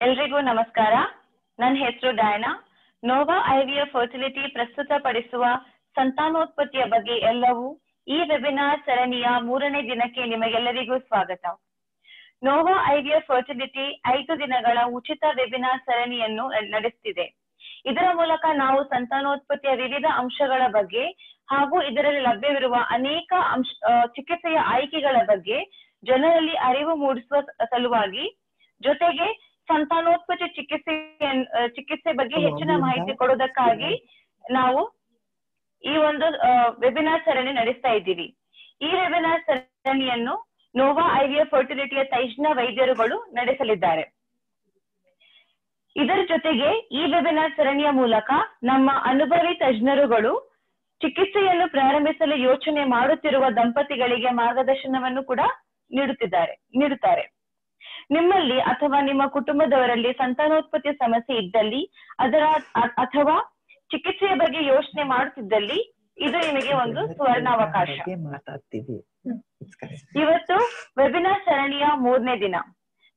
ಎಲ್ರಿಗೂ ನಮಸ್ಕಾರ. ನನ್ನ ಹೆಸರು ಡಯಾನಾ. ನೋವಾ ಐವಿಯ ಫರ್ಟಿಲಿಟಿ ಪ್ರಸ್ತುತಪಡಿಸುವ ಸಂತಾನೋತ್ಪತ್ತಿಯ ಬಗ್ಗೆ ಎಲ್ಲವೂ ಈ ವೆಬಿನಾರ್ ಸರಣಿಯ ಮೂರನೇ ದಿನಕ್ಕೆ ನಿಮಗೆಲ್ಲರಿಗೂ ಸ್ವಾಗತ. ನೋವಾ ಐವಿಯ ಫರ್ಟಿಲಿಟಿ ಐದು ದಿನಗಳ ಉಚಿತ ವೆಬಿನಾರ್ ಸರಣಿಯನ್ನು ನಡೆಸುತ್ತಿದೆ ಇದರ ಮೂಲಕ ನಾವು ಸಂತಾನೋತ್ಪತ್ತಿಯ ವಿವಿಧ ಅಂಶಗಳ ಬಗ್ಗೆ ಹಾಗೂ ಇದರಲ್ಲಿ ಲಭ್ಯವಿರುವ ಅನೇಕ ಅಂಶ ಚಿಕಿತ್ಸೆಯ ಆಯ್ಕೆಗಳ ಬಗ್ಗೆ ಜನರಲ್ಲಿ ಅರಿವು ಮೂಡಿಸುವ ಸಲುವಾಗಿ ಜೊತೆಗೆ ಸಂತಾನೋತ್ಪತ್ತಿ ಚಿಕಿತ್ಸೆ ಚಿಕಿತ್ಸೆ ಬಗ್ಗೆ ಹೆಚ್ಚಿನ ಮಾಹಿತಿ ಕೊಡೋದಕ್ಕಾಗಿ ನಾವು ಈ ಒಂದು ವೆಬಿನಾರ್ ಸರಣಿ ನಡೆಸ್ತಾ ಇದ್ದೀವಿ. ಈ ವೆಬಿನಾರ್ ಸರಣಿಯನ್ನು ನೋವಾ ಐವಿಯ ಫರ್ಟಿಲಿಟಿಯ ತಜ್ಞ ವೈದ್ಯರುಗಳು ನಡೆಸಲಿದ್ದಾರೆ. ಇದರ ಜೊತೆಗೆ ಈ ವೆಬಿನಾರ್ ಸರಣಿಯ ಮೂಲಕ ನಮ್ಮ ಅನುಭವಿ ತಜ್ಞರುಗಳು ಚಿಕಿತ್ಸೆಯನ್ನು ಪ್ರಾರಂಭಿಸಲು ಯೋಚನೆ ಮಾಡುತ್ತಿರುವ ದಂಪತಿಗಳಿಗೆ ಮಾರ್ಗದರ್ಶನವನ್ನು ಕೂಡ ನೀಡುತ್ತಿದ್ದಾರೆ ನೀಡುತ್ತಾರೆ. ನಿಮ್ಮಲ್ಲಿ ಅಥವಾ ನಿಮ್ಮ ಕುಟುಂಬದವರಲ್ಲಿ ಸಂತಾನೋತ್ಪತ್ತಿ ಸಮಸ್ಯೆ ಇದ್ದಲ್ಲಿ ಅದರ ಅಥವಾ ಚಿಕಿತ್ಸೆಯ ಬಗ್ಗೆ ಯೋಚನೆ ಮಾಡುತ್ತಿದ್ದಲ್ಲಿ ಇದು ನಿಮಗೆ ಒಂದು ಸುವರ್ಣಾವಕಾಶ. ಇವತ್ತು ವೆಬಿನಾರ್ ಸರಣಿಯ ಮೂರನೇ ದಿನ.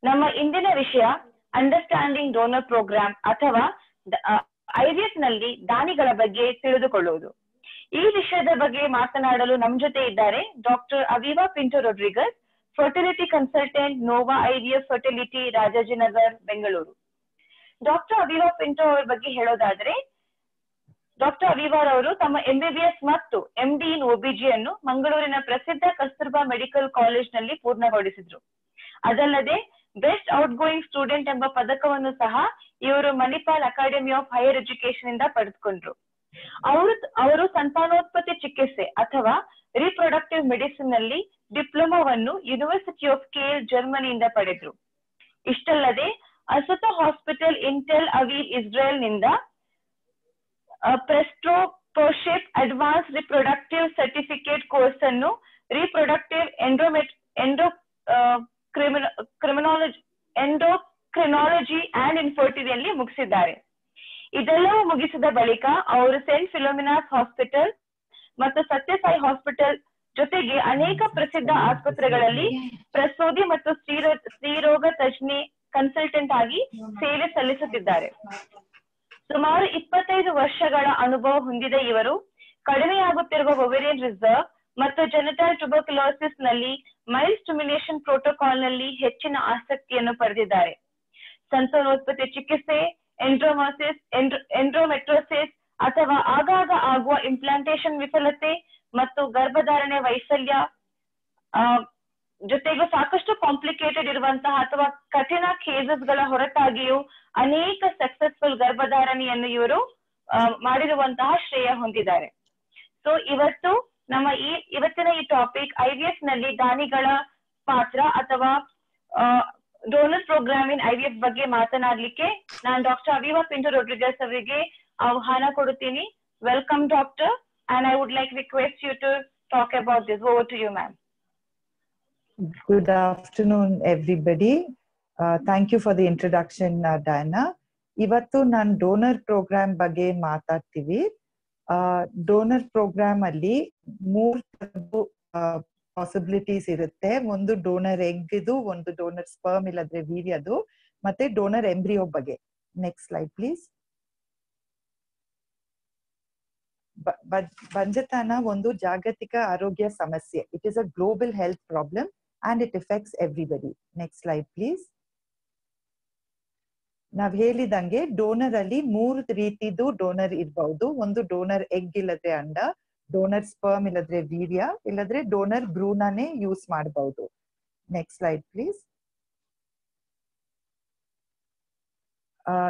ನಮ್ಮ ಇಂದಿನ ವಿಷಯ ಅಂಡರ್ಸ್ಟ್ಯಾಂಡಿಂಗ್ ಡೋನರ್ ಪ್ರೋಗ್ರಾಮ್ ಅಥವಾ ಐವಿಎಫ್ನಲ್ಲಿ ದಾನಿಗಳ ಬಗ್ಗೆ ತಿಳಿದುಕೊಳ್ಳುವುದು. ಈ ವಿಷಯದ ಬಗ್ಗೆ ಮಾತನಾಡಲು ನಮ್ ಜೊತೆ ಇದ್ದಾರೆ doctor Aviva Pinto Rodrigues fertility consultant Nova IVF fertility Rajajinagar Bengaluru doctor Aviva Pinto ಅವರ ಬಗ್ಗೆ ಹೇಳೋದಾದ್ರೆ ಡಾಕ್ಟರ್ ಅವಿವಾರ್ ಅವರು ತಮ್ಮ ಎಂಬಿಬಿಎಸ್ ಮತ್ತು ಎಂಡಿ ಇನ್ ಒಬಿಜಿ ಅನ್ನು ಮಂಗಳೂರಿನ ಪ್ರಸಿದ್ಧ ಕಸ್ತೂರ್ಬಾ ಮೆಡಿಕಲ್ ಕಾಲೇಜ್ನಲ್ಲಿ ಪೂರ್ಣಗೊಳಿಸಿದ್ರು. ಅದಲ್ಲದೆ, ಬೆಸ್ಟ್ ಔಟ್ ಗೋಯಿಂಗ್ ಸ್ಟೂಡೆಂಟ್ ಎಂಬ ಪದಕವನ್ನು ಸಹ ಇವರು Manipal academy of higher education ಇಂದ ಪಡೆದುಕೊಂಡ್ರು. ಅವರು ಅವರು ಸಂತಾನೋತ್ಪತ್ತಿ ಚಿಕಿತ್ಸೆ ಅಥವಾ ರಿಪ್ರೊಡಕ್ಟಿವ್ ಮೆಡಿಸಿನ್ನಲ್ಲಿ ಡಿಪ್ಲೊಮಾವನ್ನು ಯೂನಿವರ್ಸಿಟಿ ಆಫ್ ಕೇರ್ ಜರ್ಮನಿಯಿಂದ ಪಡೆದ್ರು. ಇಷ್ಟಲ್ಲದೆ Assuta hospital in Tel Aviv ಇಸ್ರೇಲ್ನಿಂದ ಪ್ರೆಸ್ಟ್ರೋಪೋಶಿಪ್ ಅಡ್ವಾನ್ಸ್ ರಿಪ್ರೊಡಕ್ಟಿವ್ ಸರ್ಟಿಫಿಕೇಟ್ ಕೋರ್ಸ್ ಅನ್ನು reproductive ಎಂಡೋಮೆಟ್ endo criminology endocrinology and ಇನ್ಫರ್ಟಿಲಿಯಲ್ಲಿ ಮುಗಿಸಿದ್ದಾರೆ. ಇದೆಲ್ಲವೂ ಮುಗಿಸಿದ ಬಳಿಕ ಅವರು ಸೆಂಟ್ ಫಿಲೋಮಿನಾಸ್ ಹಾಸ್ಪಿಟಲ್ ಮತ್ತು ಸತ್ಯಸಾಯಿ ಹಾಸ್ಪಿಟಲ್ ಜೊತೆಗೆ ಅನೇಕ ಪ್ರಸಿದ್ಧ ಆಸ್ಪತ್ರೆಗಳಲ್ಲಿ ಪ್ರಸೂತಿ ಮತ್ತು ಸ್ತ್ರೀರೋ, ಸ್ತ್ರೀರೋಗ ತಜ್ಞೆ ಕನ್ಸಲ್ಟೆಂಟ್ ಆಗಿ ಸೇವೆ ಸಲ್ಲಿಸುತ್ತಿದ್ದಾರೆ. ಸುಮಾರು ಇಪ್ಪತ್ತೈದು ವರ್ಷಗಳ ಅನುಭವ ಹೊಂದಿದ ಇವರು, ಕಡಿಮೆಯಾಗುತ್ತಿರುವ ಒವೆರಿಯನ್ ರಿಸರ್ವ್ ಮತ್ತು ಜೆನೆಟಲ್ ಟ್ಯುಬರ್ಕ್ಯುಲೋಸಿಸ್ನಲ್ಲಿ ಮೈಲ್ ಸ್ಟಿಮ್ಯುಲೇಷನ್ ಪ್ರೋಟೋಕಾಲ್ನಲ್ಲಿ ಹೆಚ್ಚಿನ ಆಸಕ್ತಿಯನ್ನು ಪಡೆದಿದ್ದಾರೆ. ಸಂತಾನೋತ್ಪತ್ತಿ ಚಿಕಿತ್ಸೆ ಎಂಡ್ರೋಮಾಸಿಸ್ ಎಂಡ್ರೋಮೆಟ್ರೋಸಿಸ್ ಅಥವಾ ಆಗಾಗ ಆಗುವ ಇಂಪ್ಲಾಂಟೇಶನ್ ವಿಫಲತೆ ಮತ್ತು ಗರ್ಭಧಾರಣೆ ವೈಫಲ್ಯ ಜೊತೆಗೆ ಸಾಕಷ್ಟು ಕಾಂಪ್ಲಿಕೇಟೆಡ್ ಇರುವಂತಹ ಅಥವಾ ಕಠಿಣ ಕೇಸಸ್ಗಳ ಹೊರತಾಗಿಯೂ ಅನೇಕ ಸಕ್ಸಸ್ಫುಲ್ ಗರ್ಭಧಾರಣೆಯನ್ನು ಇವರು ಮಾಡಿರುವಂತಹ ಶ್ರೇಯ ಹೊಂದಿದ್ದಾರೆ. ಸೊ ಇವತ್ತು ನಮ್ಮ ಈ, ಇವತ್ತಿನ ಈ ಟಾಪಿಕ್ ಐವಿಎಫ್ನಲ್ಲಿ ದಾನಿಗಳ ಪಾತ್ರ ಅಥವಾ ಡೋನರ್ ಪ್ರೋಗ್ರಾಮ್ ಇನ್ ಐವಿಎಫ್ ಬಗ್ಗೆ ಮಾತನಾಡ್ಲಿಕ್ಕೆ ನಾನು ಡಾಕ್ಟರ್ ಅವಿವಾ ಪಿಂಟು ರೊಡ್ರಿಗಸ್ ಅವರಿಗೆ ಆಹ್ವಾನ ಕೊಡುತ್ತೀನಿ. Welcome doctor and I would like request you to talk about this. Over to you, ma'am. Good afternoon, everybody. Uh, thank you for the introduction, uh, Diana. ಇವತ್ತು ನಾನು donor program ಬಗ್ಗೆ ಮಾತಾಡ್ತೀವಿ donor program ಅಲ್ಲಿ ಮೂರ್ ತರದ್ದು possibilities ಇರುತ್ತೆ ಒಂದು donor egg ಇದು ಒಂದು ಡೋನರ್ ಸ್ಪರ್ಮ್ ಇಲ್ಲದ್ರೆ ವೀರ್ಯದು ಮತ್ತೆ ಡೋನರ್ ಎಂಬ್ರಿಯೋ ಬಗ್ಗೆ ನೆಕ್ಸ್ಟ್ ಸ್ಲೈಡ್ ಪ್ಲೀಸ್ ಬಂಜತನ ಒಂದು ಜಾಗತಿಕ ಆರೋಗ್ಯ ಸಮಸ್ಯೆ. It is a global health problem and it effects everybody next slide please ನಾವ್ ಹೇಳಿದಂಗೆ ಡೋನರ್ ಅಲ್ಲಿ ಮೂರು ರೀತಿದು ಡೋನರ್ ಇರಬಹುದು ಒಂದು ಡೋನರ್ ಎಗ್ ಇಲ್ಲದ್ರೆ ಅಂಡ ಡೋನರ್ ಸ್ಪರ್ಮ್ ಇಲ್ಲದ್ರೆ ವೀರ್ಯ, ಇಲ್ಲದ್ರೆ ಡೋನರ್ ಭ್ರೂನೇ ಯೂಸ್ ಮಾಡಬಹುದು ನೆಕ್ಸ್ಟ್ ಸ್ಲೈಡ್ ಪ್ಲೀಸ್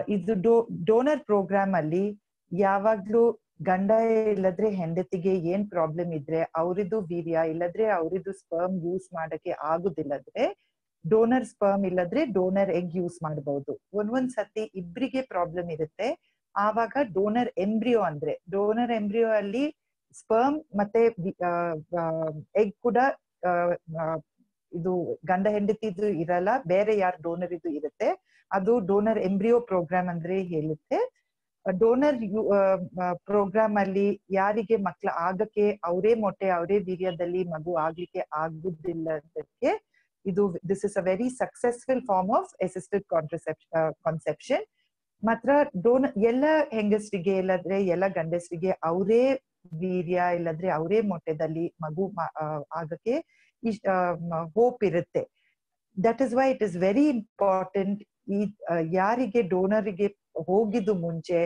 ಇದು ಡೋನರ್ ಪ್ರೋಗ್ರಾಮ್ ಅಲ್ಲಿ ಯಾವಾಗ್ಲೂ ಗಂಡ ಇಲ್ಲದ್ರೆ ಹೆಂಡತಿಗೆ ಏನ್ ಪ್ರಾಬ್ಲಮ್ ಇದ್ರೆ ಅವರಿದು ವೀರ್ಯ, ಇಲ್ಲದ್ರೆ ಅವರಿದು ಸ್ಪರ್ಮ್ ಯೂಸ್ ಮಾಡಕ್ಕೆ ಆಗುದಿಲ್ಲದ್ರೆ ಡೋನರ್ ಸ್ಪರ್ಮ್ ಇಲ್ಲದ್ರೆ ಡೋನರ್ ಎಗ್ ಯೂಸ್ ಮಾಡಬಹುದು ಒಂದೊಂದ್ ಸತಿ ಇಬ್ರಿಗೆ ಪ್ರಾಬ್ಲಮ್ ಇರುತ್ತೆ. ಆವಾಗ ಡೋನರ್ ಎಂಬ್ರಿಯೋ ಅಂದ್ರೆ ಡೋನರ್ ಎಂಬ್ರಿಯೋ ಅಲ್ಲಿ ಸ್ಪರ್ಮ್ ಮತ್ತೆ ಎಗ್ ಕೂಡ ಇದು ಗಂಡ ಹೆಂಡತಿದು ಇರಲ್ಲ, ಬೇರೆ ಯಾರು ಡೋನರ್ ಇದು ಇರುತ್ತೆ. ಅದು ಡೋನರ್ ಎಂಬ್ರಿಯೋ ಪ್ರೋಗ್ರಾಮ್ ಅಂದ್ರೆ ಹೇಳುತ್ತೆ. ಡೋನರ್ ಪ್ರೋಗ್ರಾಮ್ ಅಲ್ಲಿ ಯಾರಿಗೆ ಮಕ್ಳು ಆಗಕ್ಕೆ ಅವರೇ ಮೊಟ್ಟೆ, ಅವರೇ ವೀರ್ಯದಲ್ಲಿ ಮಗು ಆಗ್ಲಿಕ್ಕೆ ಆಗುದಿಲ್ಲದಕ್ಕೆ ಇದು this is a very successful form of assisted conception ಮಾತ್ರ ಡೋನ ಎಲ್ಲ ಹೆಂಗಸರಿಗೆ ಇಲ್ಲದ್ರೆ, ಎಲ್ಲ ಗಂಡಸರಿಗೆ ಅವರೇ ವೀರ್ಯ ಇಲ್ಲದ್ರೆ ಅವರೇ ಮೊಟ್ಟೆದಲ್ಲಿ ಮಗು ಆಗಕ್ಕೆ ಹೋಪ್ ಇರುತ್ತೆ. That is why it is very important ಈ ಯಾರಿಗೆ ಡೋನರಿಗೆ ಹೋಗಿದ್ದು ಮುಂಚೆ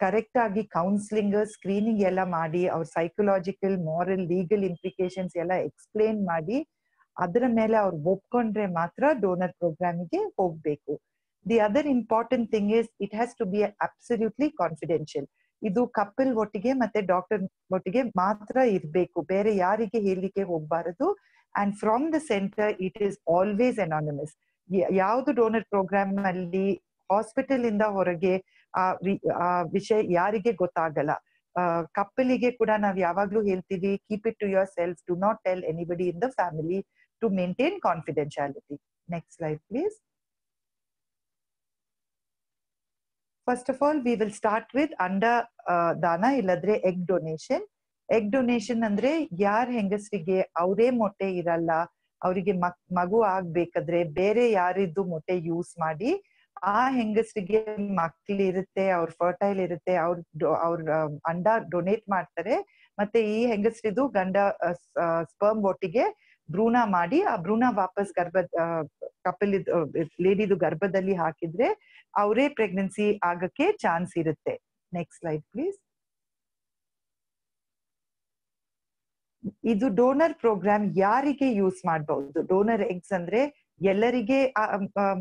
ಕರೆಕ್ಟ್ ಆಗಿ ಕೌನ್ಸಿಲಿಂಗ್, ಸ್ಕ್ರೀನಿಂಗ್ ಎಲ್ಲ ಮಾಡಿ, ಅವ್ರ ಸೈಕಲಾಜಿಕಲ್ ಮಾರಲ್ ಲೀಗಲ್ ಇಂಪ್ಲಿಕೇಶನ್ಸ್ ಎಲ್ಲ ಎಕ್ಸ್ಪ್ಲೇನ್ ಮಾಡಿ, ಅದರ ಮೇಲೆ ಅವ್ರು ಒಪ್ಕೊಂಡ್ರೆ ಮಾತ್ರ ಡೋನರ್ ಪ್ರೋಗ್ರಾಮಿಗೆ ಹೋಗ್ಬೇಕು. The other important thing is it has to be absolutely confidential ಇದು ಕಪಲ್ ಒಟ್ಟಿಗೆ ಮತ್ತೆ ಡಾಕ್ಟರ್ ಒಟ್ಟಿಗೆ ಮಾತ್ರ ಇರಬೇಕು. ಬೇರೆ ಯಾರಿಗೆ ಹೇಳಲಿಕ್ಕೆ ಹೋಗ್ಬಾರದು. And from the centre it is always anonymous ಯಾವ್ದು ಡೋನರ್ ಪ್ರೋಗ್ರಾಮ್ ಅಲ್ಲಿ ಹಾಸ್ಪಿಟಲ್ ಇಂದ ಹೊರಗೆ ಆ ವಿಷಯ ಯಾರಿಗೆ ಗೊತ್ತಾಗಲ್ಲ. ಕಪ್ಪಲಿಗೆ ಕೂಡ ನಾವ್ ಯಾವಾಗ್ಲೂ ಹೇಳ್ತೀವಿ keep it to yourself do not tell anybody in the family to maintain confidentiality next slide please first of all we will start with ಅಂಡ ದಾನ, ಇಲ್ಲದ್ರೆ ಎಗ್ ಡೊನೇಷನ್ ಎಗ್ ಡೊನೇಷನ್ ಅಂದ್ರೆ ಯಾರ ಹೆಂಗಸರಿಗೆ, ಅವರೇ ಮೊಟ್ಟೆ ಇರಲ್ಲ ಅವರಿಗೆ ಮಗು ಆಗ್ಬೇಕಾದ್ರೆ ಬೇರೆ ಯಾರಿದ್ದು ಮೊಟ್ಟೆ ಯೂಸ್ ಮಾಡಿ ಆ ಹೆಂಗಸರಿಗೆ ಮಕ್ಳಿರುತ್ತೆ, ಅವ್ರ ಫರ್ಟೈಲ್ ಇರುತ್ತೆ, ಅವ್ರ ಅವ್ರ ಅಂಡ ಡೊನೇಟ್ ಮಾಡ್ತಾರೆ. ಮತ್ತೆ ಈ ಹೆಂಗಸರಿದು ಗಂಡ ಸ್ಪರ್ಮ್ ಒಟ್ಟಿಗೆ ಭ್ರೂಣ ಮಾಡಿ ಆ ಭ್ರೂಣ ವಾಪಸ್ ಗರ್ಭ ಕಪಲ್ ಲೇಡಿದು ಗರ್ಭದಲ್ಲಿ ಹಾಕಿದ್ರೆ ಅವರೇ ಪ್ರೆಗ್ನೆನ್ಸಿ ಆಗಕ್ಕೆ ಚಾನ್ಸ್ ಇರುತ್ತೆ. ನೆಕ್ಸ್ಟ್ ಸ್ಲೈಡ್ ಪ್ಲೀಸ್ ಇದು ಡೋನರ್ ಪ್ರೋಗ್ರಾಮ್ ಯಾರಿಗೆ ಯೂಸ್ ಮಾಡಬಹುದು ಡೋನರ್ ಎಗ್ಸ್ ಅಂದ್ರೆ ಎಲ್ಲರಿಗೆ